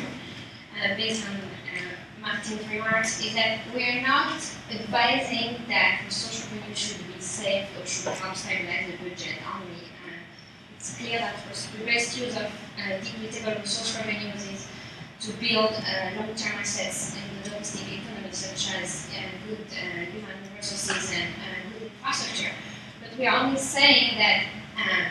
uh, based on uh, Martin's remarks, is that we're not advising that social revenue should be saved or should help stabilize the budget only. Uh, it's clear that best use of uh, depletable resource revenues is to build uh, long-term assets in the domestic economy, such as uh, good uh, human resources and uh, good infrastructure. But we are only saying that uh,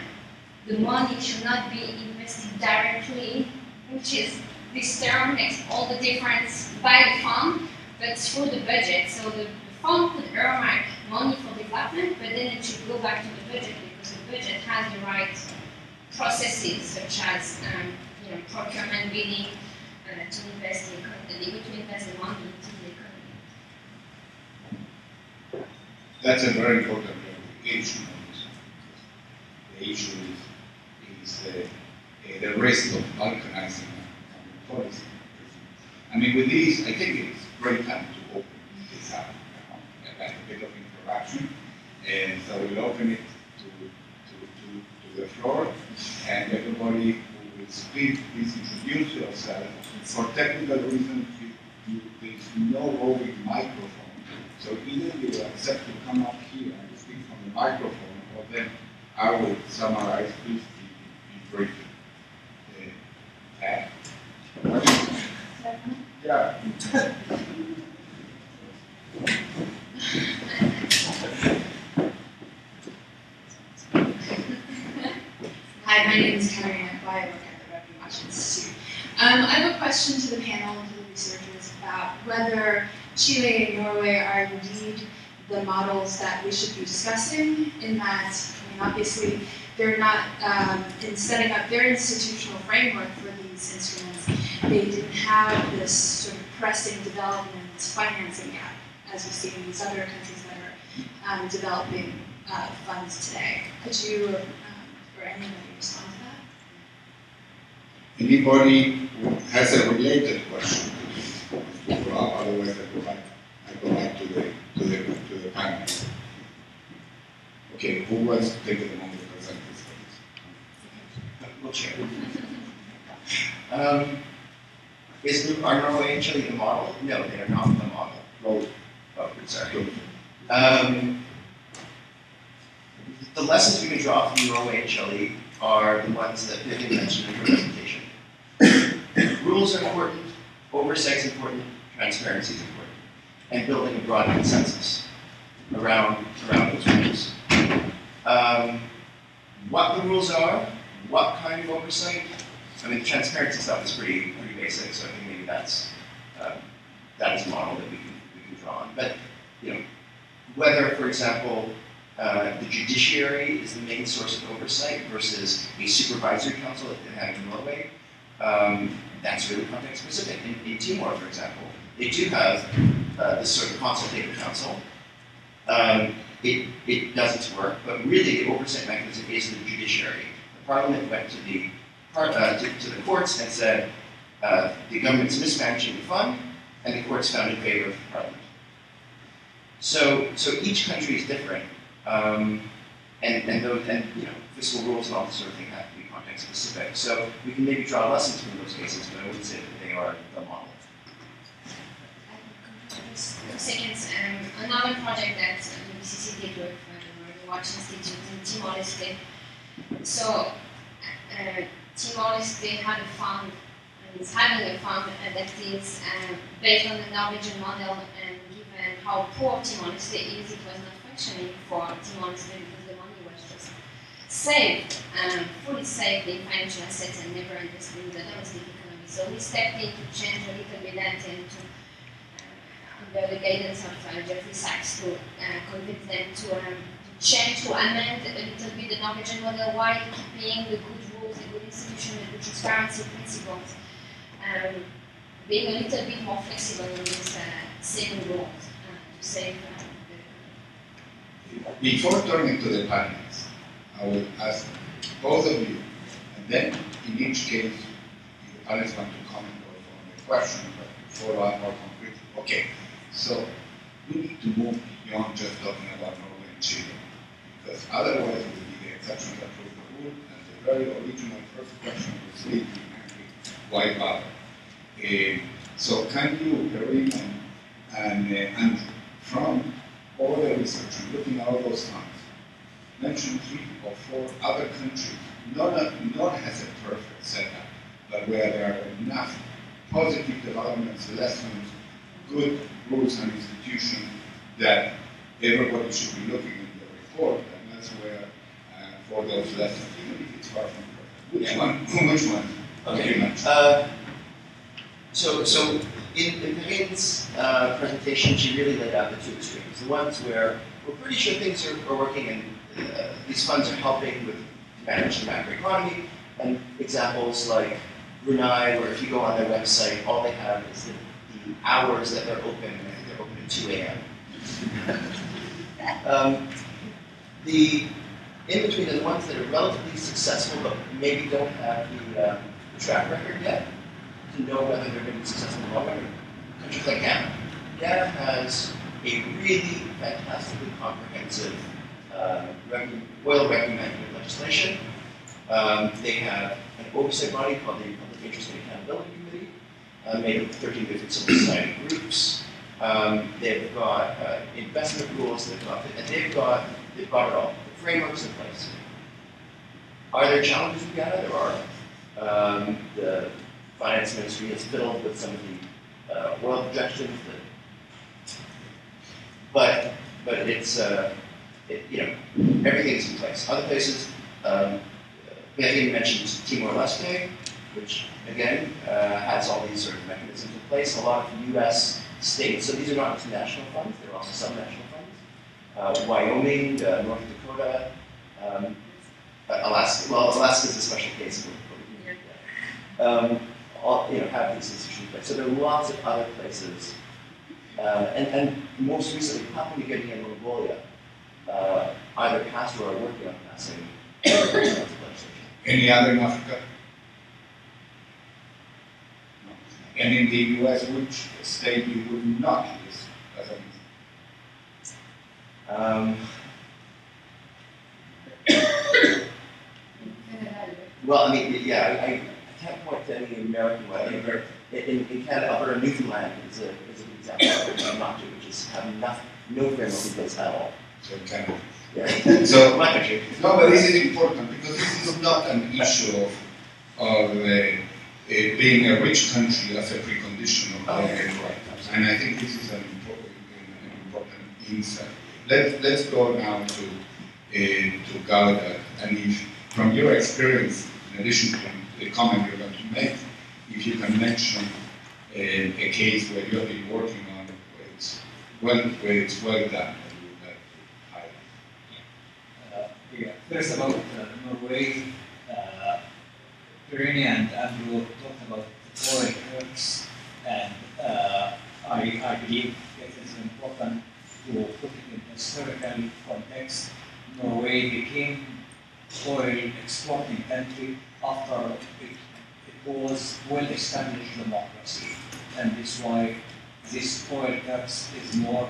the money should not be invested directly, which is this term makes all the difference by the fund, but through the budget. So the, the fund could earmark money for development, but then it should go back to the budget because the budget has the right processes such as um, you know procurement bidding uh, to invest the econ- the to invest the money into the economy. That's a very important because The issue is, is the, uh, the risk of balkanizing policy. I mean, with this, I think it's great time to open this up, you know, a bit of introduction. And so we'll open it to, to, to, to the floor, everybody who will speak, please introduce yourself. For technical reasons, you, there's no roving microphone. So either you accept to come up here and speak from the microphone, or then I will summarize, please be, be brief. Uh? Yeah. Hi, my name is Katarina Kwai. I work at the Revenue Watch Institute. Um, I have a question to the panel and to the researchers about whether Chile and Norway are indeed the models that we should be discussing. In that, I mean, obviously, they're not um, in setting up their institutional framework for these instruments. They didn't have this sort of pressing development financing gap, as we see in these other countries that are um, developing uh, funds today. Could you, anybody, that? Anybody who has a related question, go up, otherwise I go back, I go back to the, to the, to the panel. Okay, who wants to take it among the presenters? We'll check. Um, is, are Norway and the model? No, they are not in the model. Go, Oh, sorry. Um, the lessons we can draw from Norway and Chile are the ones that Vivian mentioned in her presentation. Rules are important, oversight is important, transparency is important, and building a broad consensus around, around those rules. Um, what the rules are, what kind of oversight, I mean, the transparency stuff is pretty, pretty basic, so I think maybe that's, uh, that is a model that we can, we can draw on. But, you know, whether, for example, uh, the judiciary is the main source of oversight versus a supervisory council that they have in Norway, um, that's really context specific. In, in Timor, for example, they do have uh, this sort of consultative council. Um, it, it doesn't work, but really the oversight mechanism is the judiciary. The parliament went to the, uh, to, to the courts and said, uh, the government's mismanaging the fund, and the courts found in favor of the parliament. So, so each country is different, um, and, and those, and, you know, fiscal rules and all this sort of thing have to be context specific. So we can maybe draw lessons from those cases, but I wouldn't say that they are the model. Two seconds. Um, another project that uh, the VCC did with uh, the Watch Institute in. So, uh, Timor-Leste had a fund, and is having a fund uh, that is uh, based on the Norwegian model, and given how poor Timor-Leste is, it was not functioning for Timor-Leste because the money was just saved, um, fully saved in financial assets and never in the domestic economy. So we stepped in to change a little bit that and to under the guidance of uh, Jeffrey Sachs to uh, convince them to, um, change, to amend a little bit the Norwegian model while keeping the good rules, the good institution, the good transparency principles, um, being a little bit more flexible in this uh, saving rules uh, to save uh, Before turning to the panelists, I will ask both of you, and then in each case, if the panelists want to comment or on the question, but follow up more concretely. Okay, so we need to move beyond just talking about Norway and Chile, because otherwise it will be the exception that proves the rule, and the very original first question was angry, why bother? Eh, so can you, Karim and, and uh, Andrew, from all the research and looking at all those funds, mention three or four other countries, not, a, not has a perfect setup, but where there are enough positive developments, lessons, good rules and institutions that everybody should be looking in the report, and that's where, uh, for those lessons, even if it's far from perfect. Which Yeah. one, which one? Okay. Uh, so, so in, in Peggy's uh, presentation, she really laid out the two extremes. The ones where we're pretty sure things are, are working and uh, these funds are helping with manage the macroeconomy, and examples like Brunei, where if you go on their website, all they have is the, the hours that they're open, and I think they're open at 2 a.m. um, the in between are the ones that are relatively successful but maybe don't have the, um, the track record yet to know whether they're going to be successful in the long run. Countries like Ghana. Ghana has a really fantastically comprehensive uh, oil legislation. Um, they have an oversight body called the Public Interest and Accountability Committee, uh, made up of 13 different civil society groups. Um, they've got uh, investment rules, they've got, and they've got, they've got it all, the frameworks in place. Are there challenges in Ghana? There are. Um, the finance ministry is filled with some of the uh, oil projections that, but, but it's, uh, it, you know, everything's in place. Other places, um, Betty mentioned Timor-Leste, which again uh, has all these sort of mechanisms in place. A lot of U.S. states, so these are not just national funds; they're also subnational funds. Uh, Wyoming, uh, North Dakota, um, Alaska. Well, Alaska is a special case. Um, all, you know, have these institutions in place. So there are lots of other places, uh, and, and most recently, Papua New Guinea and Mongolia uh, either passed or are working on passing legislation. Any other in Africa? No. And in the US, which state you would not list as an Um, well, I mean, yeah, I, I can't point to any American one. In, in, in Canada, Alberta, Newfoundland is a, is a good example of I'm not which is have nothing, no framework in place at all. so Canada. Yeah. So-. No, but this is important because this is not an issue of, of uh, uh, being a rich country as a precondition of Okay. development. And I think this is an important, an important insight. Let, let's go now to, uh, to Gawdat. And if, from your experience, in addition to the comment you're going to make, if you can mention uh, a case where you have been working on where it's well, where it's well done, that you would like to highlight. Uh, yeah, first about uh, Norway, uh, and Andrew talked about the oil curse, and uh, I, I believe it is important to put it in historical context. Norway became oil exporting country after it, it was well-established democracy, and this why this oil curse is more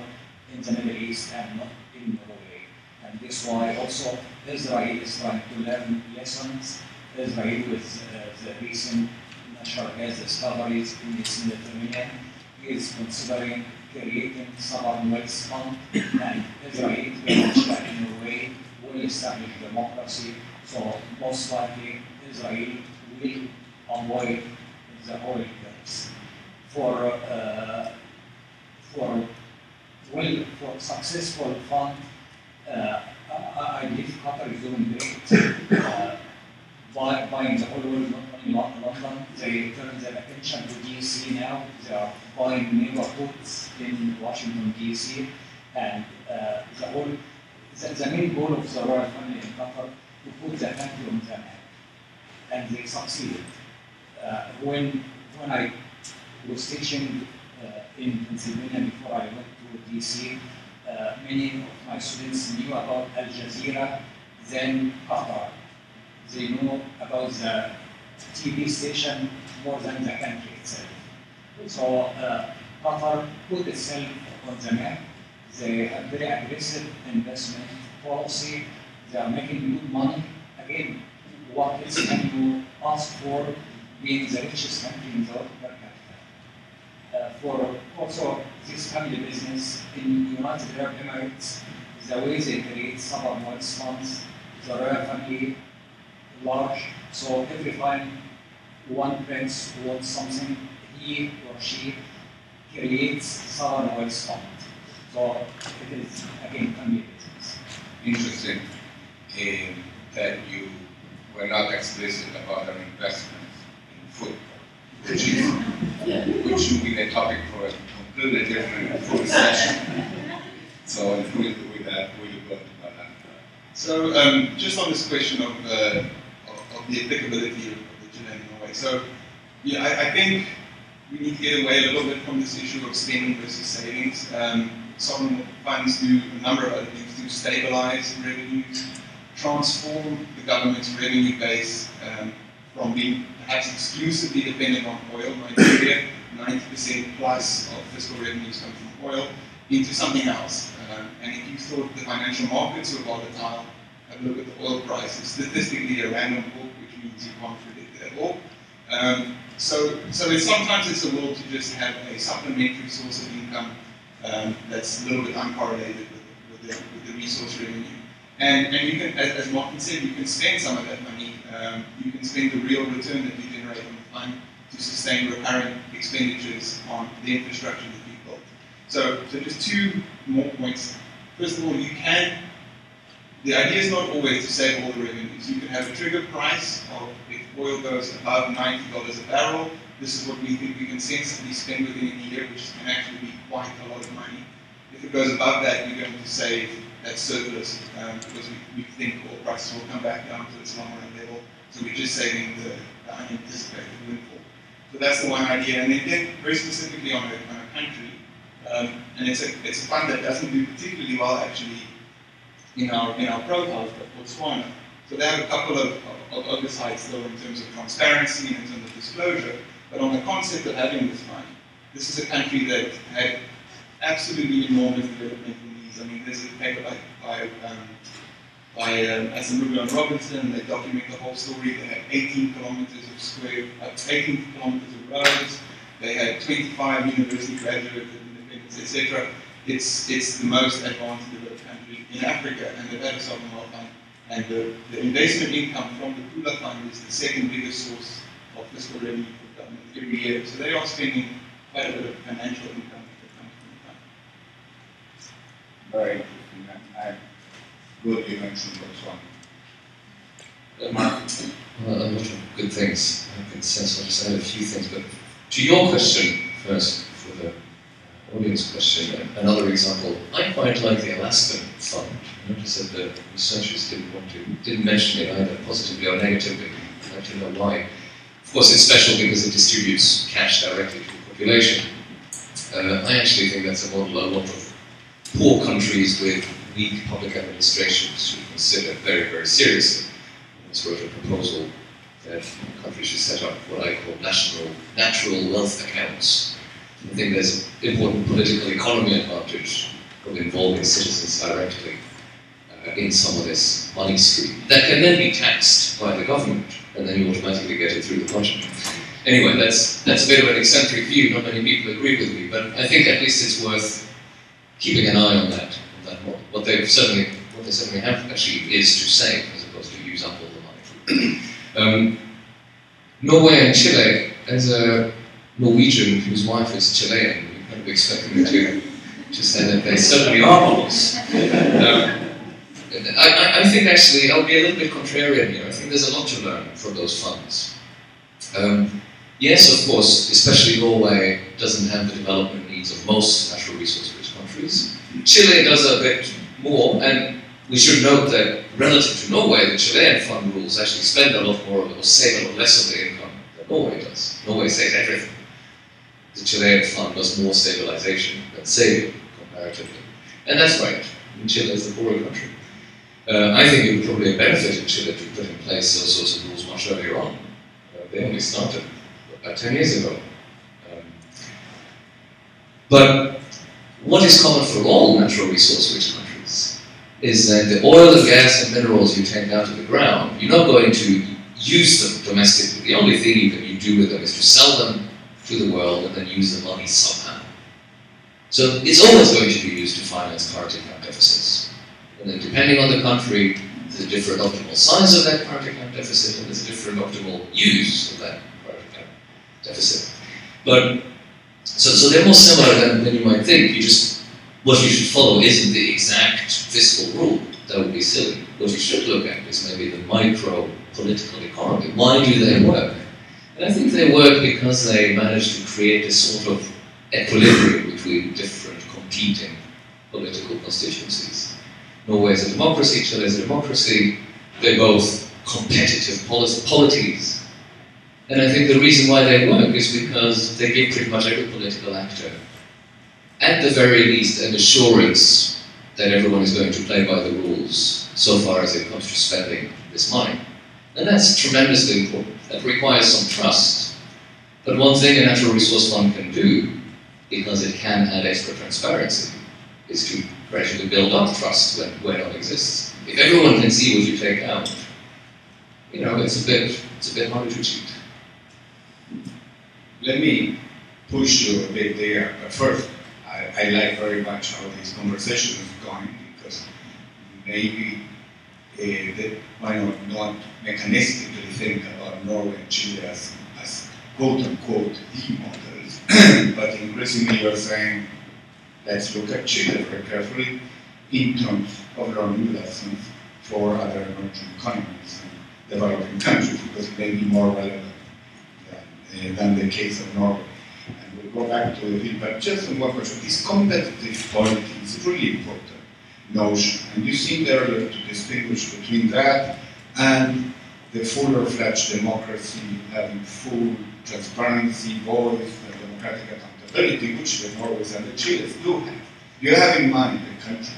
in the Middle East and not in Norway. And this why also Israel is trying to learn lessons. Israel with uh, the recent natural gas discoveries in its Mediterranean is considering creating sovereign wealth fund and Israel is very much like Norway, well-established democracy. So most likely Israel will avoid the oil curse. For uh, for well for successful fund uh, I, I believe Qatar is doing great. Uh, buy, buying the oil only Lon- London, they turn their attention to DC now. They are buying neighborhoods in Washington DC, and uh, the whole the, the main goal of the royal family in Qatar to put the country on and they succeeded. Uh, when when I was teaching uh, in Pennsylvania before I went to DC, uh, many of my students knew about Al Jazeera, then Qatar. They know about the TV station more than the country itself. So uh, Qatar put itself on the map. They have very aggressive investment policy. They are making good money. Again, what else can you ask for being the richest country in the world per capita? For also this family business in United Arab Emirates, the way they create sovereign wealth funds, the royal family, large, so every time one prince wants something, he or she creates sovereign wealth fund. So it is again family business. Interesting um, that you were not explicit about an investment in football, which is which should be the topic for a completely different full session. So with, with that, we will go to Malan. So um, just on this question of, uh, of, of the applicability of, the Chilean Norway. So yeah, I, I think we need to get away a little bit from this issue of spending versus savings. Um, sovereign funds do a number of other things to stabilize revenues, transform the government's revenue base um, from being perhaps exclusively dependent on oil, Nigeria, 90% plus of fiscal revenues come from oil, into something else. Um, and if you thought the financial markets were volatile, have a look at the oil prices. Statistically, a random walk, which means you can't predict it at all. Um, so, so it's, sometimes it's a will to just have a supplementary source of income um, that's a little bit uncorrelated with, with, the, with the resource revenue. And, and you can, as, as Martin said, you can spend some of that money. Um, you can spend the real return that you generate on the fund to sustain recurring expenditures on the infrastructure that you've built. So, so just two more points. First of all, you can, the idea is not always to save all the revenues. You can have a trigger price of if oil goes above $90 a barrel, this is what we think we can sensibly spend within a year, which can actually be quite a lot of money. If it goes above that, you're going to save that surplus um, because we, we think oil prices will come back down to its long run level. So we're just saving the, the unanticipated windfall. So that's the one idea. And then, then very specifically on a, on a country, um, and it's a, it's a fund that doesn't do particularly well actually in our, in our profiles, but Botswana. So they have a couple of, of, of oversights though in terms of transparency and in terms of disclosure. But on the concept of having this fund, this is a country that had absolutely enormous developmental needs. I mean, there's a paper by, by, um, by um, and Robinson, they document the whole story. They had 18 kilometers of square, uh, 18 kilometers of roads. They had 25 university graduates, independence, etc. It's, it's the most advanced developed country in Africa, and they've had a sovereign wealth fund. And the, the investment income from the Pula fund is the second biggest source of fiscal revenue for government every year. So they are spending quite a bit of financial income that comes from the fund. Very interesting. And I'm good you mentioned Botswana. Mark? Well, a lot of good things. I can sense just add a few things, but to your question first, for the uh, audience question, another example. I quite like the Alaskan fund. I noticed that the researchers didn't want to, didn't mention it either positively or negatively. I don't know why. Of course, it's special because it distributes cash directly to the population. Uh, I actually think that's a model a lot of poor countries with weak public administrations should consider very, very seriously. I once wrote a proposal that countries should set up what I call national natural wealth accounts. I think there's an important political economy advantage of involving citizens directly uh, in some of this money stream that can then be taxed by the government, and then you automatically get it through the budget. Anyway, that's that's a bit of an eccentric view. Not many people agree with me, but I think at least it's worth keeping an eye on that. That model. What they certainly what they certainly have achieved is to save as opposed to use up all the money. um, Norway and Chile, as a Norwegian whose wife is Chilean, you kind of expect me to, to say that they certainly are models. Um, I, I, think actually I'll be a little bit contrarian here. I think there's a lot to learn from those funds. Um, yes, of course, especially Norway doesn't have the development needs of most natural resource-rich countries. Chile does a bit more, and we should note that relative to Norway, the Chilean fund rules actually spend a lot more or save a lot less of their income than Norway does. Norway saves everything. The Chilean fund does more stabilization than saving comparatively. And that's right. Chile is a poorer country. Uh, I think it would probably have benefited Chile to put in place those sorts of rules much earlier on. Uh, they only started about 10 years ago. Um, but what is common for all natural resource-rich countries is that the oil and gas and minerals you take out of the ground, you're not going to use them domestically. The only thing you can you do with them is to sell them to the world and then use the money somehow. So it's always going to be used to finance current account deficits. And then depending on the country, there's a different optimal size of that current account deficit, and there's a different optimal use of that current account deficit. But so, so they're more similar than, than you might think. You just what you should follow isn't the exact fiscal rule. That would be silly. What you should look at is maybe the micro political economy. Why do they work? And I think they work because they manage to create a sort of equilibrium between different competing political constituencies. Norway is a democracy, Chile is a democracy. They're both competitive polities. And I think the reason why they work is because they give pretty much every political actor, at the very least, an assurance that everyone is going to play by the rules so far as it comes to spending this money. And that's tremendously important. That requires some trust. But one thing a natural resource fund can do, because it can add extra transparency, is to gradually build up trust when, when none exists. If everyone can see what you take out, you know, it's a bit it's a bit harder to cheat. Let me push you a bit there. But first, I, I like very much how this conversation is going because maybe uh, that why not, not mechanistically think about Norway and Chile as, as quote unquote the models, but increasingly you're saying let's look at Chile very carefully in terms of learning lessons for other emerging economies and developing countries because it may be more relevant than, uh, than the case of Norway. And we'll go back to thing, but just on one question, this competitive polity is really important notion. And you seemed earlier to distinguish between that and the fuller fledged democracy having full transparency, voice, and democratic accountability, which the Norways and the Chiles do have. You have in mind a country,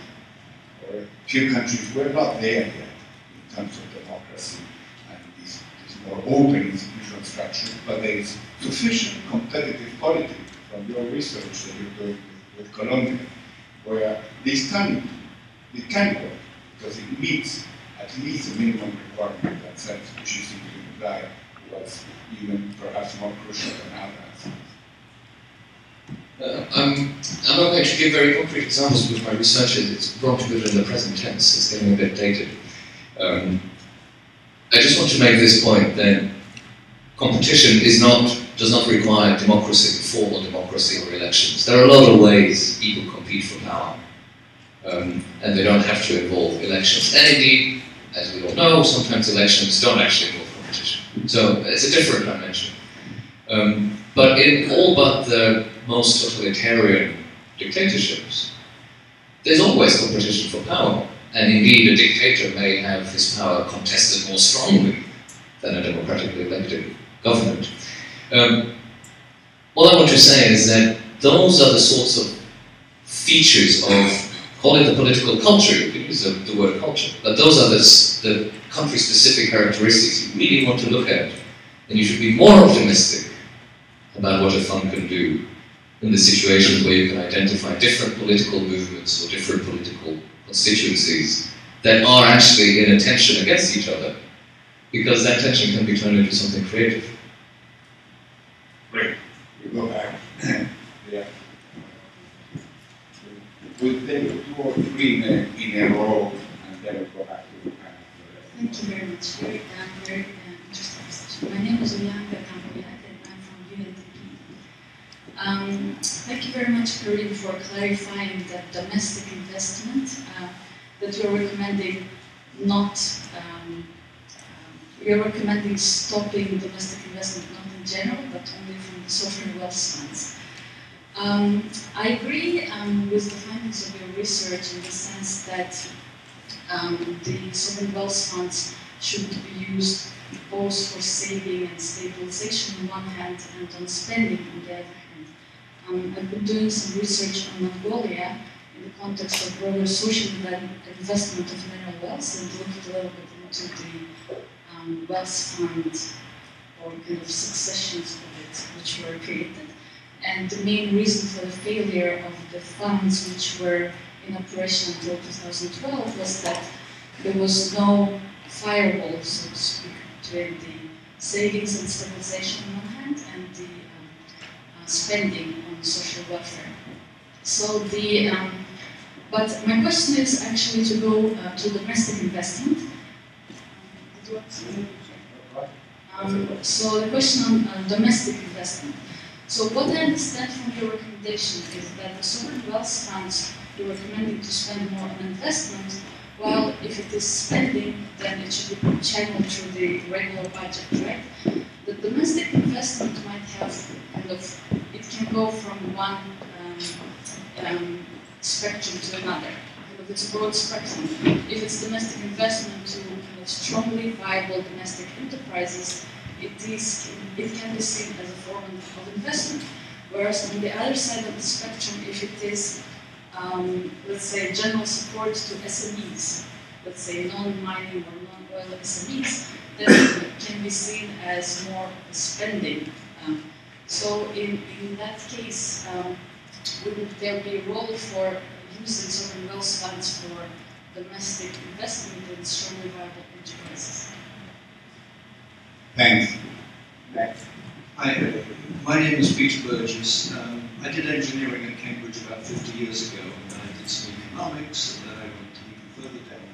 or a few countries, we're not there yet in terms of democracy and this, this more open but there is sufficient competitive polity from your research that you're doing with, Columbia, where this can it can work because it meets at least the minimum requirement in that sense, which seem to imply was even perhaps more crucial than aspects. Uh, I'm, I'm not going to give very concrete examples because my research is to it in the present tense. It's getting a bit dated. Um, I just want to make this point that competition is not does not require democracy, formal democracy or elections. There are a lot of ways people compete for power, um, and they don't have to involve elections. And indeed, as we all know, sometimes elections don't actually involve competition. So it's a different dimension. Um, but in all but the most totalitarian dictatorships, there's always competition for power. And indeed, a dictator may have his power contested more strongly than a democratically elected government. Um, what I want to say is that those are the sorts of features of, call it the political culture, you can use the, the word culture, but those are the, the country-specific characteristics you really want to look at. And you should be more optimistic about what a fund can do in the situations where you can identify different political movements or different political constituencies that are actually in tension against each other, because that tension can be turned into something creative. Great. We go back. yeah. We'll take two or three in a, in a row, and then we'll go back to the panel. Thank you very much. Very, um, very interesting session. My name is Olyanga Kampoyat and I'm from UNDP. Um, thank you very much, Karim, for clarifying that domestic investment uh, that you're recommending not, um, um, you're recommending stopping domestic investment not in general, but only from the sovereign wealth funds. Um, I agree um, with the findings of your research in the sense that um, the sovereign wealth funds should be used both for saving and stabilization on one hand and on spending on the other hand. Um, I've been doing some research on Mongolia in the context of broader social investment of mineral wealth and looked a little bit into the um, fund or kind of successions of it which were created. And the main reason for the failure of the funds which were in operation until 2012 was that there was no firewall, so to speak, between the savings and stabilization on one hand and the um, uh, spending on social welfare. So the, um, but my question is actually to go uh, to domestic investment. Um, so the question on domestic investment. So what I understand from your recommendation is that the sovereign wealth funds you're recommending to spend more on investment, while if it is spending, then it should be channeled through the regular budget, right? The domestic investment might have kind of, it can go from one um, um, spectrum to another. Kind of it's a broad spectrum. If it's domestic investment to strongly viable domestic enterprises, it is it can be seen as a form of investment. Whereas on the other side of the spectrum, if it is, um, let's say, general support to SMEs, let's say non-mining or non-oil SMEs, then it can be seen as more spending. Um, so in, in that case, um, wouldn't there be a role for using sovereign wealth funds for domestic investment in strongly viable enterprises? Thanks. Hi, my name is Peter Burgess. Um, I did engineering at Cambridge about 50 years ago, and then I did some economics, and then I went even further down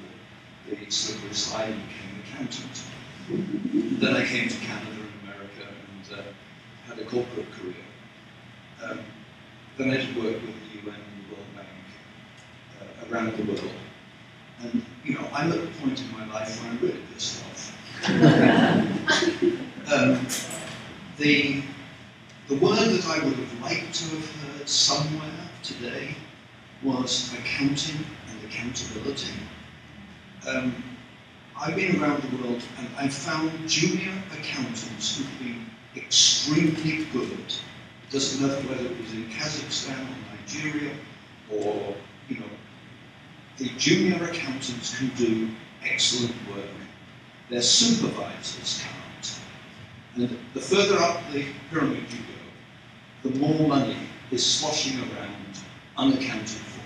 the, the slippery slide and became an accountant. Then I came to Canada and America and uh, had a corporate career. Um, then I did work with the UN and the World Bank uh, around the world. And, you know, I'm at the point in my life where I'm really pissed off. um, the, the word that I would have liked to have heard somewhere today was accounting and accountability. Um, I've been around the world and I've found junior accountants who've been extremely good. It doesn't matter whether it was in Kazakhstan or Nigeria or, you know, the junior accountants can do excellent work. Their supervisors can't. And the further up the pyramid you go, the more money is sloshing around unaccounted for.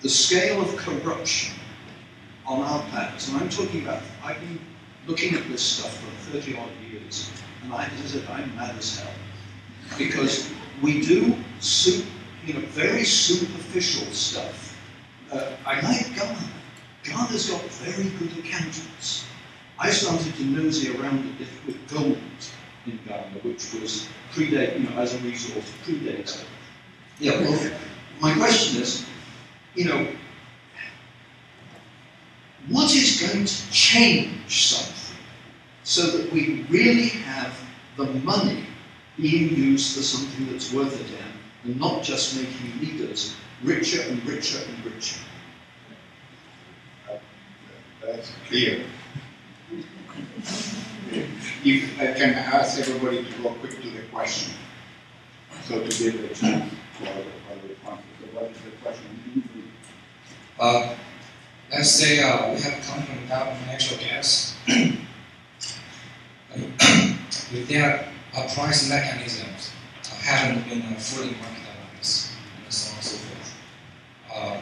The scale of corruption on our planet, and I'm talking about, I've been looking at this stuff for 30 odd years, and I, as I said, I'm mad as hell. Because we do, you know, very superficial stuff. Uh, I like Ghana. Ghana's got very good accountants. I started to nosy around a bit with gold in Ghana, which was predate, you know, as a resource, predated. Yeah, well, my question is, you know, what is going to change something so that we really have the money being used for something that's worth a damn and not just making leaders richer and richer and richer? That's clear. If I can ask everybody to go quick to the question, so to give a chance for the, for the response. So what is the question? Uh, let's say uh, we have a company about natural gas. if there are price mechanisms uh, haven't been uh, fully marketized and so on and so forth. Uh,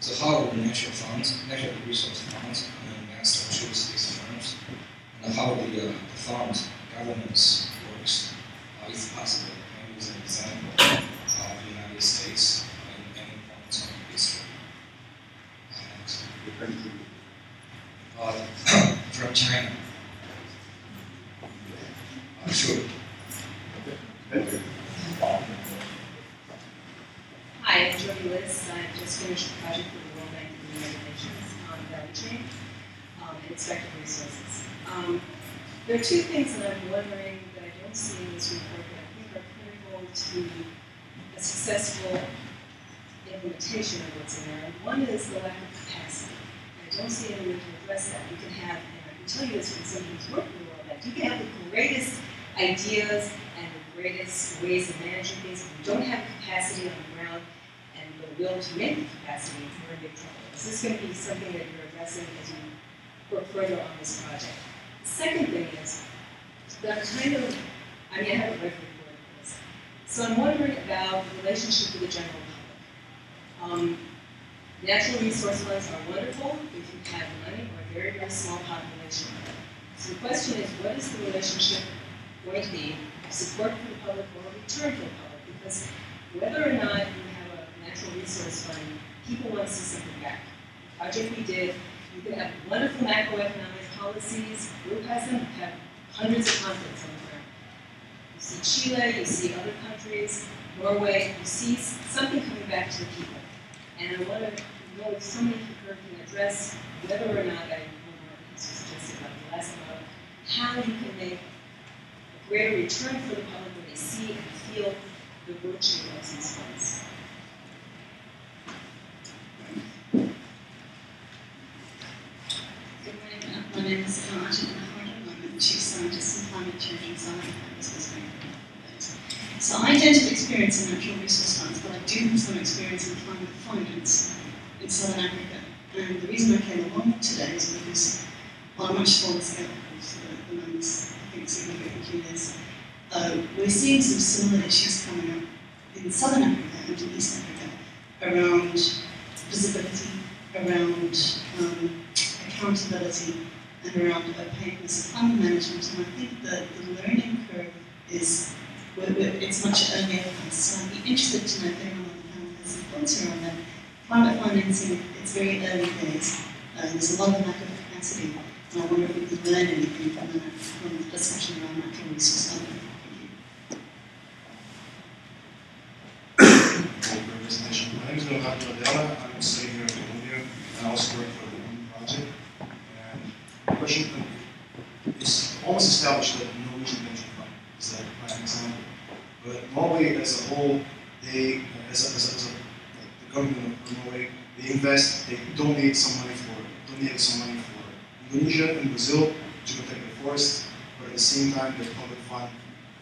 so how would natural funds, natural resource funds, and investors choose these firms, and how the, uh, the funds governance works, uh, if possible. Maybe use an example of the United States in any points of history. Uh, from China. Uh, sure. Hi, A project for the World Bank and the United Nations on value chain um, and extractive resources. Um, there are two things that I'm wondering that I don't see in this report that I think are critical to a successful implementation of what's in there. And one is the lack of capacity. I don't see any way to address that. You can have, and I can tell you this from somebody who's worked in the World Bank, you can have the greatest ideas and the greatest ways of managing things. If you don't have capacity on the ground and the will to make the capacity, you're in big trouble. Is this going to be something that you're addressing as you work further on this project? The second thing is that kind of, I mean, I read the report on this, so I'm wondering about the relationship with the general public. Um, natural resource funds are wonderful if you have money or a very, very small population. So the question is, what is the relationship going to be support for the public or return for the public? Because whether or not you have a natural resource fund, people want to see something back. The project we did, you can have wonderful macroeconomic policies, group has them, have hundreds of conflicts on the ground. You see Chile, you see other countries, Norway, you see something coming back to the people. And I want to know if somebody here can address whether or not, I was suggested about the last model, how you can make a greater return for the public when they see and feel the virtue of these funds. Good Nahardo. I'm the Chief Scientist in Climate Change and. So I don't have experience in natural resource funds, but I do have some experience in climate finance in Southern Africa. And the reason I came along today is because on a much smaller scale, course, the, numbers I think significantly is, uh, we're seeing some similar issues coming up in Southern Africa and in East Africa around visibility, around um, accountability and around opaqueness of fund management. And I think that the learning curve is, it's much earlier for us. So I'd be interested to know if anyone on the panel has thoughts around that. Climate financing, it's very early days. Uh, there's a lot of lack of capacity. And I wonder if we could learn anything from the, from the discussion around natural resource funding. My name is Leonardo Adela. I'm staying here in Columbia and I also work for the Moon Project. And question is almost established that the Norwegian pension fund is a prime example. But Norway as a whole, they, as a, as a, as a the government of Norway, they invest, they donate some money for, donate some money for Indonesia and Brazil to protect the forest, but at the same time, the public fund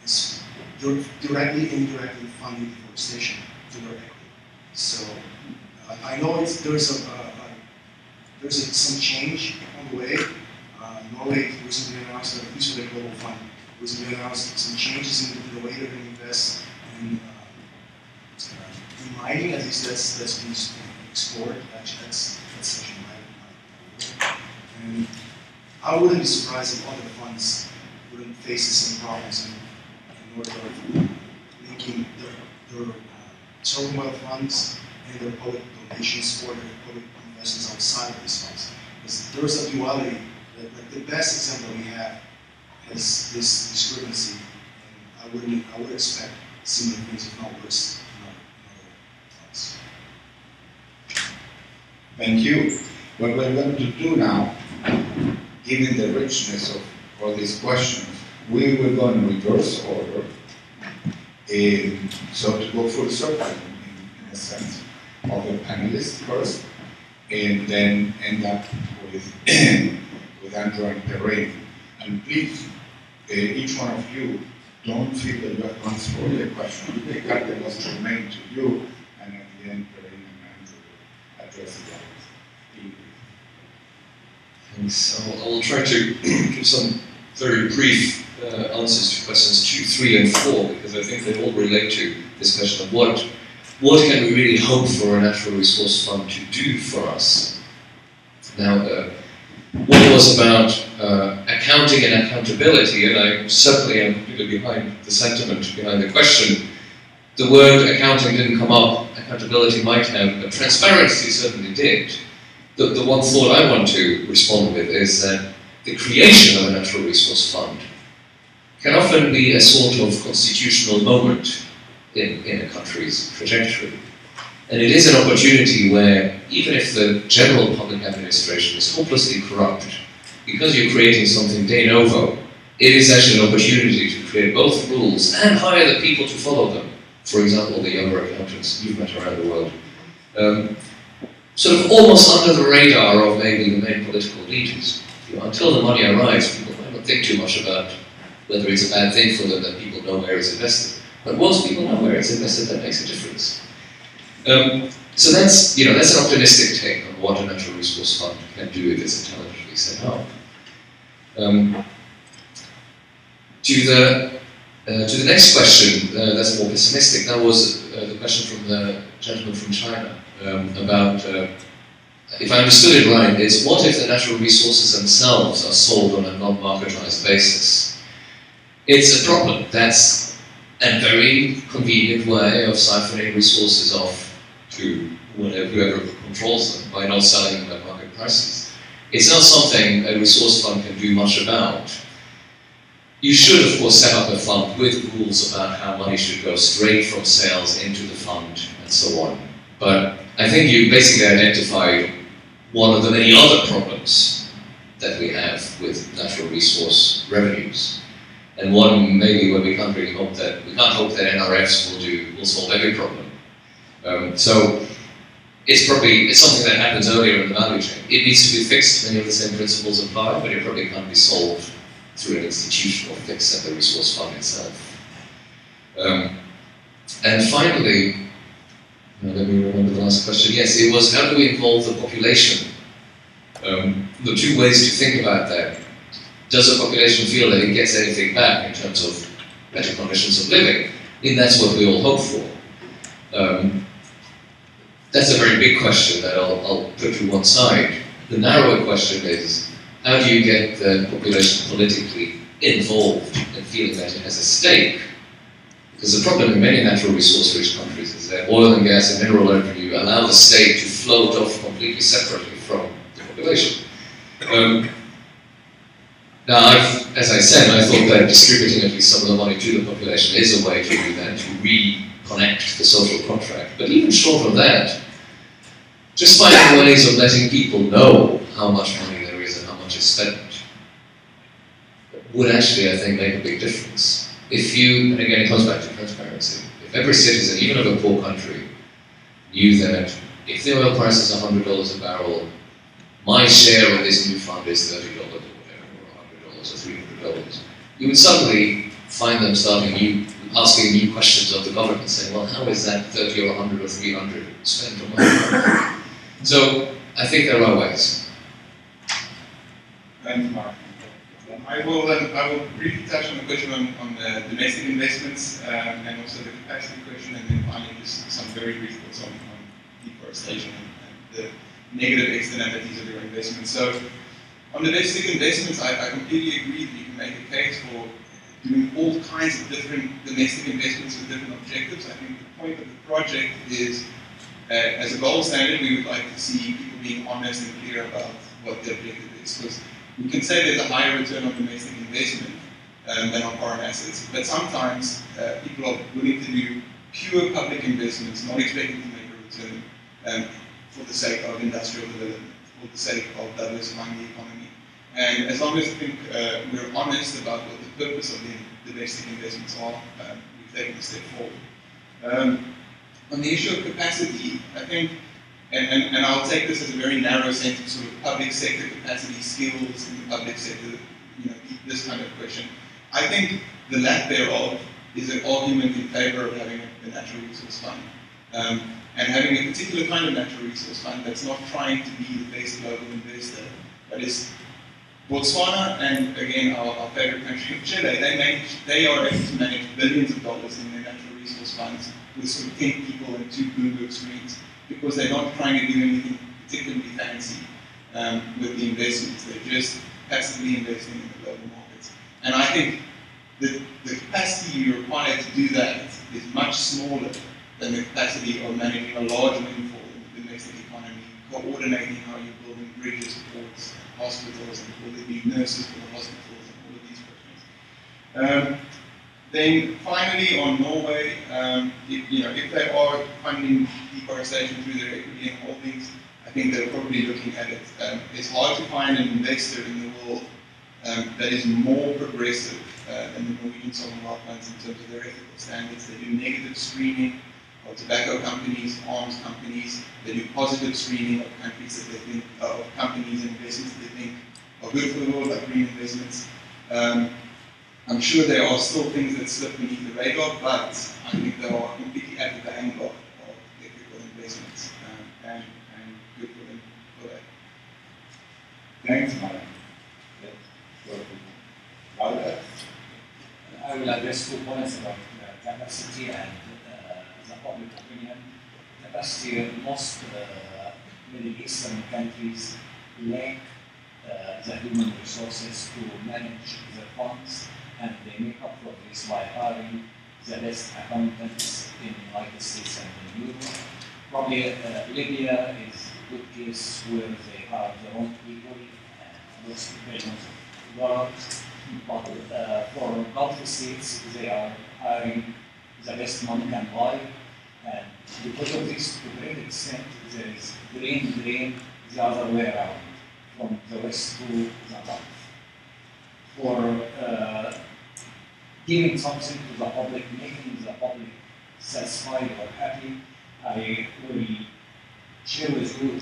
is dir- directly, indirectly funding deforestation directly. So uh, I know it's, there's a, uh, uh, there's a, some change on the way. Uh, Norway recently announced at least for their global fund, recently announced some changes in, the way they're going to invest in, uh, in mining. At least that's that's been explored. Actually, that's that's such a mining. And I wouldn't be surprised if other funds wouldn't face the same problems in, in order of making their, their uh, sovereign wealth funds and their public donations or their public investments outside of these funds. Because there is a duality. Like the best example we have is this discrepancy, and I wouldn't, I would expect similar things, if not worse. Thank you. What we're going to do now, given the richness of all these questions, we will go in reverse order. So to go full circle, in, in a sense, of the panelists first, and then end up with, with Andrew and And please, uh, each one of you, don't feel that you have to answer all the questions. They cut the most germane to you, and at the end, Perrine and Andrew will address the others. Thanks. I'll, I'll try to give some very brief uh, answers to questions two, three, and four, because I think they all relate to this question of what, what can we really hope for a natural resource fund to do for us? Now, uh, one was about uh, accounting and accountability, and I certainly am completely behind the sentiment behind the question. The word accounting didn't come up, accountability might have, but transparency certainly did. The, the one thought I want to respond with is that the creation of a natural resource fund can often be a sort of constitutional moment in, in a country's trajectory. And it is an opportunity where, even if the general public administration is hopelessly corrupt, because you're creating something de novo, it is actually an opportunity to create both rules and hire the people to follow them. For example, the younger accountants you've met around the world. Um, sort of almost under the radar of maybe the main political leaders. You know, until the money arrives, people might not think too much about whether it's a bad thing for them that people know where it's invested. But once people know where it's invested, that makes a difference. Um, so that's you know that's an optimistic take on what a natural resource fund can do if it's intelligently set up. Um, to the uh, to the next question, uh, that's more pessimistic. That was uh, the question from the gentleman from China um, about, uh, if I understood it right, is what if the natural resources themselves are sold on a non-marketized basis? It's a problem. That's a very convenient way of siphoning resources off to whoever controls them by not selling them at market prices. It's not something a resource fund can do much about. You should, of course, set up a fund with rules about how money should go straight from sales into the fund and so on. But I think you basically identified one of the many other problems that we have with natural resource revenues. And one maybe where we can't really hope that we can't hope that NRFs will do will solve every problem. Um, so it's probably it's something that happens earlier in the value chain. It needs to be fixed. Many of the same principles apply, but it probably can't be solved through an institutional fix at the resource fund itself. Um, and finally, now let me remember the last question. Yes, it was how do we involve the population? Um, the two ways to think about that. Does the population feel that it gets anything back in terms of better conditions of living? I think that's what we all hope for. Um, that's a very big question that I'll, I'll put to one side. The narrower question is, how do you get the population politically involved and feeling that it has a stake? Because the problem in many natural resource rich countries is that oil and gas and mineral revenue allow the state to float off completely separately from the population. Um, now, I've, as I said, I thought that distributing at least some of the money to the population is a way to do that, to reconnect the social contract. But even short of that, just finding ways of letting people know how much money there is and how much is spent would actually, I think, make a big difference. If you, and again, it comes back to transparency. If every citizen, even of a poor country, knew that if the oil price is $100 a barrel, my share of this new fund is $30 or whatever, or $100 or $300, you would suddenly find them starting new, asking new questions of the government, saying, well, how is that 30 or 100 or 300 spent on my So I think there are ways. Thanks, Mark. I will, um, I will briefly touch on the question on, on uh, domestic investments um, and also the capacity question, and then finally just some very brief thoughts on, on deforestation and, and, the negative externalities of your investments. So, on the domestic investments, I, I completely agree that you can make a doing all kinds of different domestic investments with different objectives. I think the point of the project is, uh, as a gold standard, we would like to see people being honest and clear about what the objective is. Because we can say there's a higher return on domestic investment um, than on foreign assets, but sometimes uh, people are willing to do pure public investments, not expecting to make a return um, for the sake of industrial development, for the sake of diversifying the economy. And as long as I think uh, we're honest about what the purpose of the domestic investments are, um, we've taken a step forward. Um, on the issue of capacity, I think and, and, and I'll take this as a very narrow sense of sort of public sector capacity skills in the public sector, you know, this kind of question. I think the lack thereof is an argument in favor of having a, natural resource fund. Um, and having a particular kind of natural resource fund that's not trying to be the best global investor, but is Botswana and again our, our favorite country of Chile, they manage, they are able to manage billions of dollars in their natural resource funds with sort of 10 people and two Bloomberg screens because they're not trying to do anything particularly fancy um, with the investments. They're just passively investing in the global markets. And I think the, the capacity you require to do that is much smaller than the capacity of managing a large windfall in the domestic economy, coordinating how you're building bridges, ports, hospitals, and will there be nurses for the hospitals, and all of these questions. Um, then finally on Norway, um, if, you know, if they are funding deforestation through their equity and holdings, I think they're probably looking at it. Um, it's hard to find an investor in the world um, that is more progressive uh, than the Norwegian sovereign wealth funds in terms of their ethical standards. They do negative screening of tobacco companies, arms companies. They do positive screening of countries that they think, uh, of companies and investments that they think are good for the world, like green investments. Um, I'm sure there are still things that slip beneath the radar, but I think they are completely at the bang of, of ethical investments um, and, and good for them for that. Thanks, Mark. I will address two points about uh, capacity and uh, the public opinion. Capacity, most uh, Middle Eastern countries lack uh, the human resources to manage their funds and they make up for this by hiring the best accountants in the United States and in Europe. probably uh, Libya is a good case where they have their own people and most billions of dollars. But uh, for Gulf states, they are hiring the best money can buy. And because of this, to a great extent, there is drain, drain the other way around, from the west to the Gulf. For uh, giving something to the public, making the public satisfied or happy, I will share with you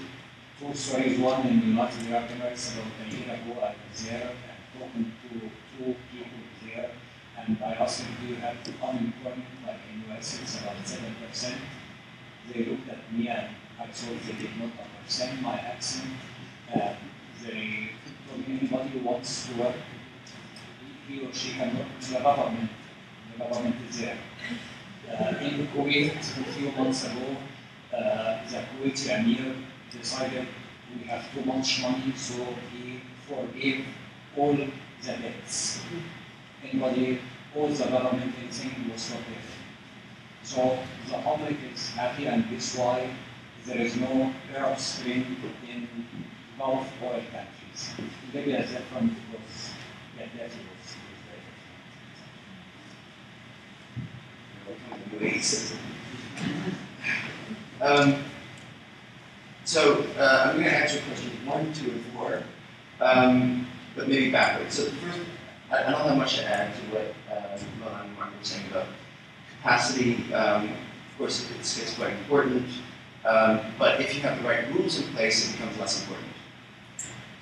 two stories. One in the United Arab Emirates about a year ago, I was there and talking to two people there, and I asked them, do you have unemployment about 7%. They looked at me and I thought they did not understand my accent. They told me anybody who wants to work, he or she can work in the government. The government is there. Uh, in Kuwait, a few months ago, uh, the Kuwaiti Emir decided we have too much money, so he forgave all the debts. Anybody all the government anything, was forgiven. So the public is happy, and that's why there is no Arab Spring in Gulf oil countries. Is different because Gaddafi was Um, so uh, I'm going to answer questions one, two, and four, um, but maybe backwards. So first, I, I don't have much to add to what uh, Malan and Mark were saying about capacity. Um, of course, it's, it's quite important, um, but if you have the right rules in place, it becomes less important.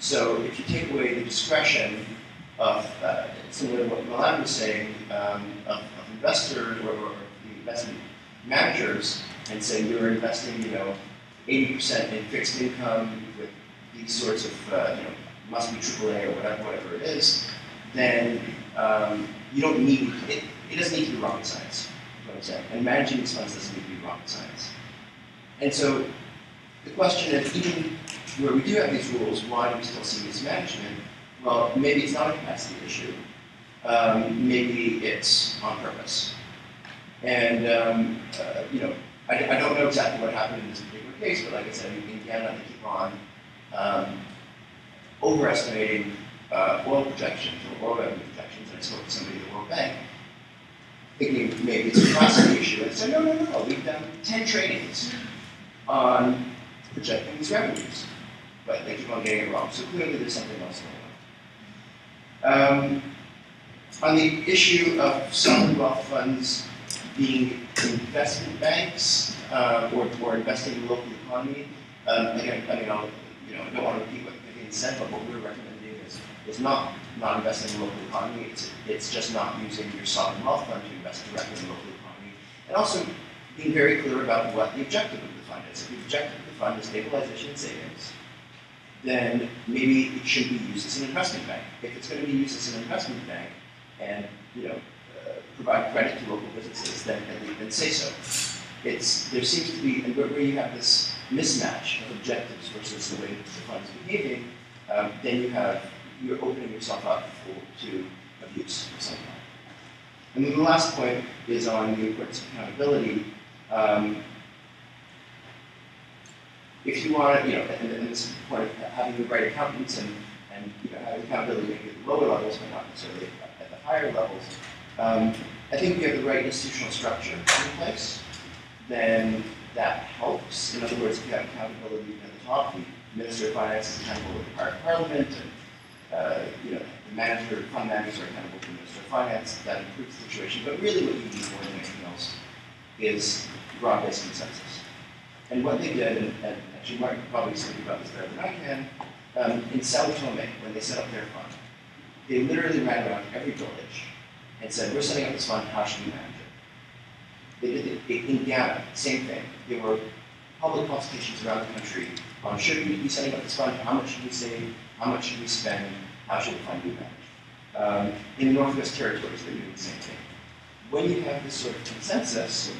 So if you take away the discretion of, uh, similar to what Malan was saying, um, of, of investors or, or the investment managers, and say you're investing, you know, 80% in fixed income with these sorts of, uh, you know, must be AAA or whatever, whatever it is, then um, you don't need, it, it doesn't need to be rocket science, And managing doesn't need to be rocket science. And so the question is, even where we do have these rules, why do we still see mismanagement? Well, maybe it's not a capacity issue. Um, maybe it's on purpose. And, um, uh, you know, I, I, don't know exactly what happened in this particular case, but like I said, in Indiana, they keep on um, overestimating uh, oil projections or oil revenue projections. And I spoke to somebody at the World Bank thinking maybe it's a capacity issue. And said, no, no, no, no, we've done 10 trainings on projecting these revenues. But they keep on getting it wrong. So clearly there's something else going on. Um, on the issue of sovereign wealth funds being investment banks uh, or, or investing in the local economy. Um, again, I mean, I'll, you know, I don't want to repeat what Vivian said, but what we're recommending is, is not not investing in the local economy. It's it's just not using your sovereign wealth fund to invest directly in the local economy, and also being very clear about what the objective of the fund is. If the objective of the fund is stabilization and savings, then maybe it should be used as an investment bank. If it's going to be used as an investment bank, and you know provide credit to local businesses, then, then say so. It's, there seems to be, where you have this mismatch of objectives versus the way the fund is behaving, um, then you have, you're opening yourself up for, to abuse of some kind. And then the last point is on the importance of accountability. Um, if you want, you know, and, and this is the point of having the right accountants and, and you know, having accountability at the lower levels, but not necessarily at the higher levels, um, I think we have the right institutional structure in place, then that helps. In other words, if you have accountability at the top, the Minister of Finance is accountable to the Parliament, and uh, you know, the manager, fund managers are accountable to the Minister of Finance, that improves the situation. But really what you need more than anything else is broad-based consensus. And what they did, and, and actually Martin can probably speak about this better than I can, um, in Sao Tome, when they set up their fund, they literally ran around every village and said, we're setting up this fund, how should we manage it? They did it in Ghana, same thing. There were public consultations around the country on should we be setting up this fund, how much should we save, how much should we spend, how should the fund be managed? Um, in the Northwest Territories, they're doing the same thing. When you have this sort of consensus,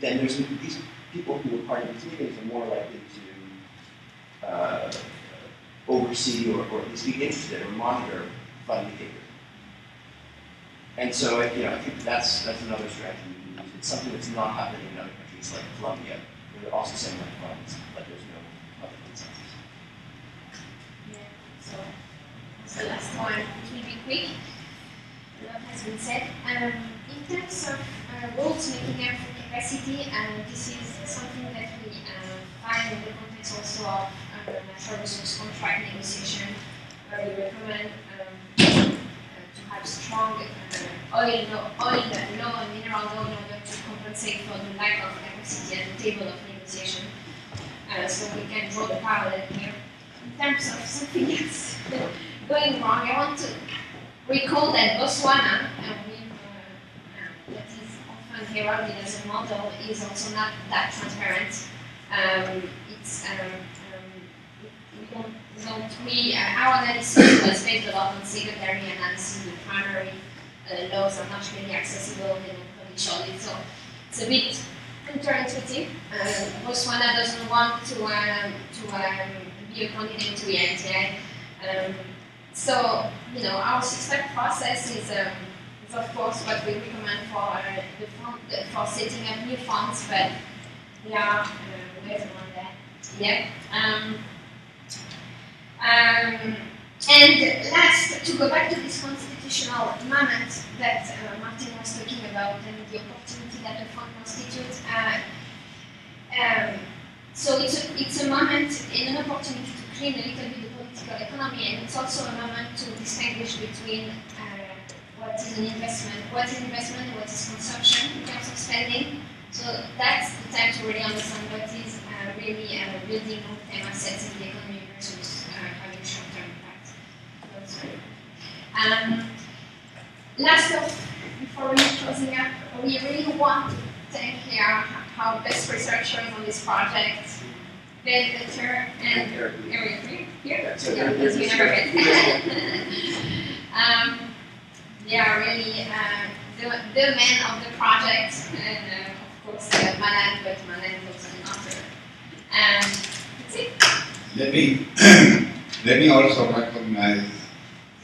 then there's these people who are part of these meetings are more likely to uh, oversee or, or at least be interested or monitor fund behavior. And so, you know, I think that's that's another strategy. It's something that's not happening in other countries like Colombia, where we're also setting up funds, but there's no other consensus. Yeah, so the last one. It will be quick. A lot has been said. Um, in terms of uh, rules making up for capacity, uh, this is something that we uh, find in the context also of uh, natural resource contract negotiation, where we recommend um, to have strong uh, oil, no, oil and mineral law in order to compensate for the lack of capacity at the table of negotiation. Uh, so we can draw the parallel here. In terms of something else going wrong, I want to recall that Botswana, uh, with, uh, that is often heralded as a model, is also not that transparent. Um, it's um, um, we don't, we uh, our analysis was based a lot on secondary analysis. The primary uh, laws are not really accessible. Don't publish so it's a bit counterintuitive. Uh, Botswana doesn't want to um, to um, be a candidate to the EITI. So, you know, our six-step process is, um, is of course what we recommend for the fund, for setting up new funds, but are uh, way on that. Yeah. Um, um, and last, to go back to this constitutional moment that uh, Martin was talking about and the opportunity that the fund constitutes. Uh, um, so it's a, it's a moment and an opportunity to clean a little bit the political economy, and it's also a moment to distinguish between uh, what is an investment, what is investment, what is consumption in terms of spending. So that's the time to really understand what is uh, really uh, building long-term assets in the economy versus uh, having short-term impact. Um, last of, before we closing up, we really want to thank here our best researchers on this project, Ben Victor and Eric Green. Here, So yeah, because you never met. um, they are really uh, the, the men of the project, and uh, of course uh, Malan, but Malan is also an author. And that's it. Let me, let me also recognize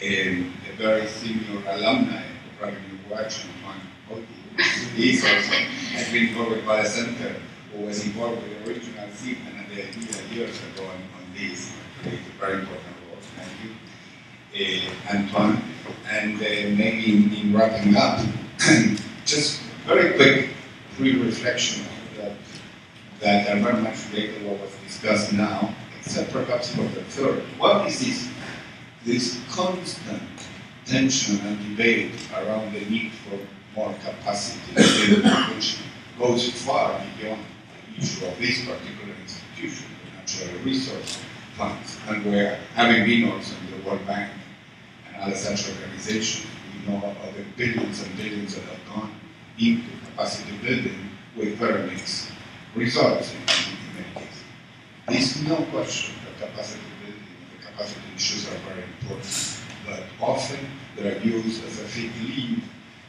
um, a very senior alumni of Revenue Action Fund, Oti. He's also has been involved with Vale Center, who was involved with the original and the years ago on, on this. A very important role. Thank you, uh, Antoine. And uh, maybe in, in wrapping up, just very quick pre-reflection that that are very much related to what was discussed now, except perhaps for the third. What is this, this constant tension and debate around the need for more capacity, which goes far beyond the issue of this particular natural resource funds, and where, having been also in the World Bank and other such organizations, we know about the billions and billions that have gone into capacity building with very mixed results in, many cases. There's no question that capacity building and the capacity issues are very important, but often they are used as a fig leaf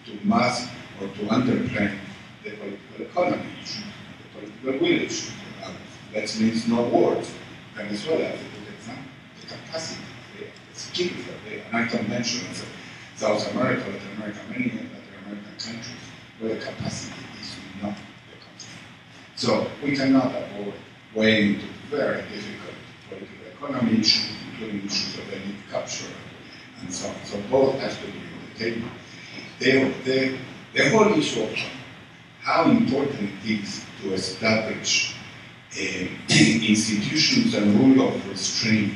to mask or to underplay the political economy the political will. That means no words. Venezuela is a good example. The capacity is there, the skills are there. And I can mention as a South America, Latin America, many Latin American countries where the capacity is not the constraint. So we cannot avoid weighing into very difficult political economy issues, including issues of elite capture and so on. So both have to be on the table. The, the, the whole issue of how important it is to establish institutions and rule of restraint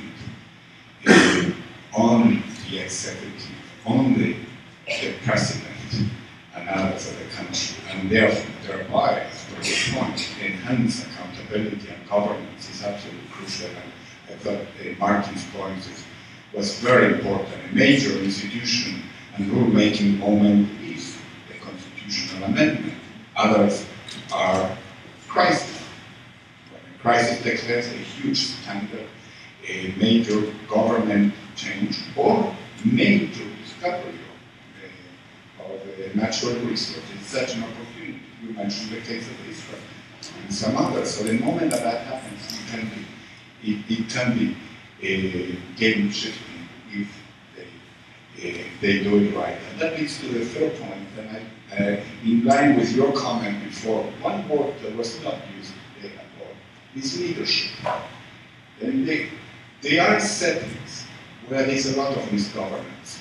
on the executive, on the, the president and others of the country, and therefore, thereby, as per the point, enhance accountability and governance is absolutely crucial. And I thought Martin's point was very important. A major institution and rulemaking moment is the constitutional amendment. Others are crisis. Crisis place, a huge scandal, a major government change, or major discovery of, uh, of uh, natural resources. Such an opportunity. You mentioned the case of Israel and some others. So the moment that that happens, it can be, it, it can be uh, game shifting if they, uh, they do it right. And that leads to the third point, and I, uh, in line with your comment before, one word that was not used is leadership. And they, they are settings where there's a lot of misgovernance,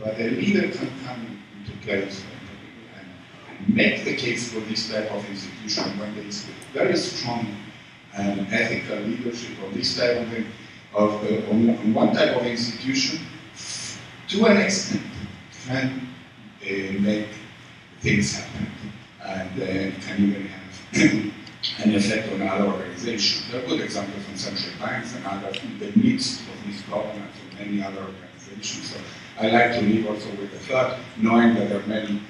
but a leader can come into place and, make the case for this type of institution when there is very strong um, ethical leadership of this type of, of uh, on, on one type of institution, to an extent, can uh, make things happen and uh, can even have an effect on other organizations. There are good examples from central banks and other in the midst of this government and many other organizations. So I like to live also with the thought, knowing that there are many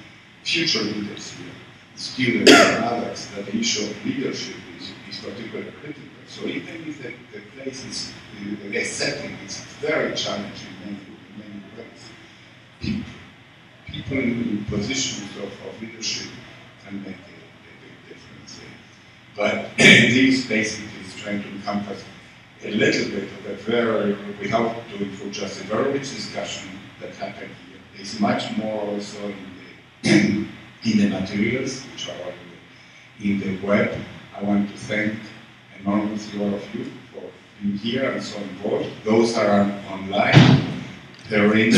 future leaders here, students and others, that the issue of leadership is, is particularly critical. So even if the, the place is, the, the setting is very challenging in many, many ways, people, people in positions of, of leadership can make a, a big difference. But these basically is trying to encompass a little bit of a very, without to for just a very rich discussion that happened here. There's much more also in the, in the materials, which are in the, web. I want to thank enormously all of you for being here and so involved. Those are online, Perrine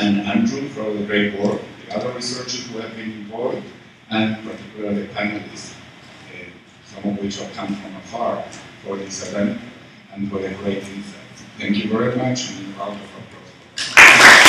and Andrew for the great work, the other researchers who have been involved, and particularly the panelists, some of which have come from afar for this event and for the great insight. Thank you very much and round of applause.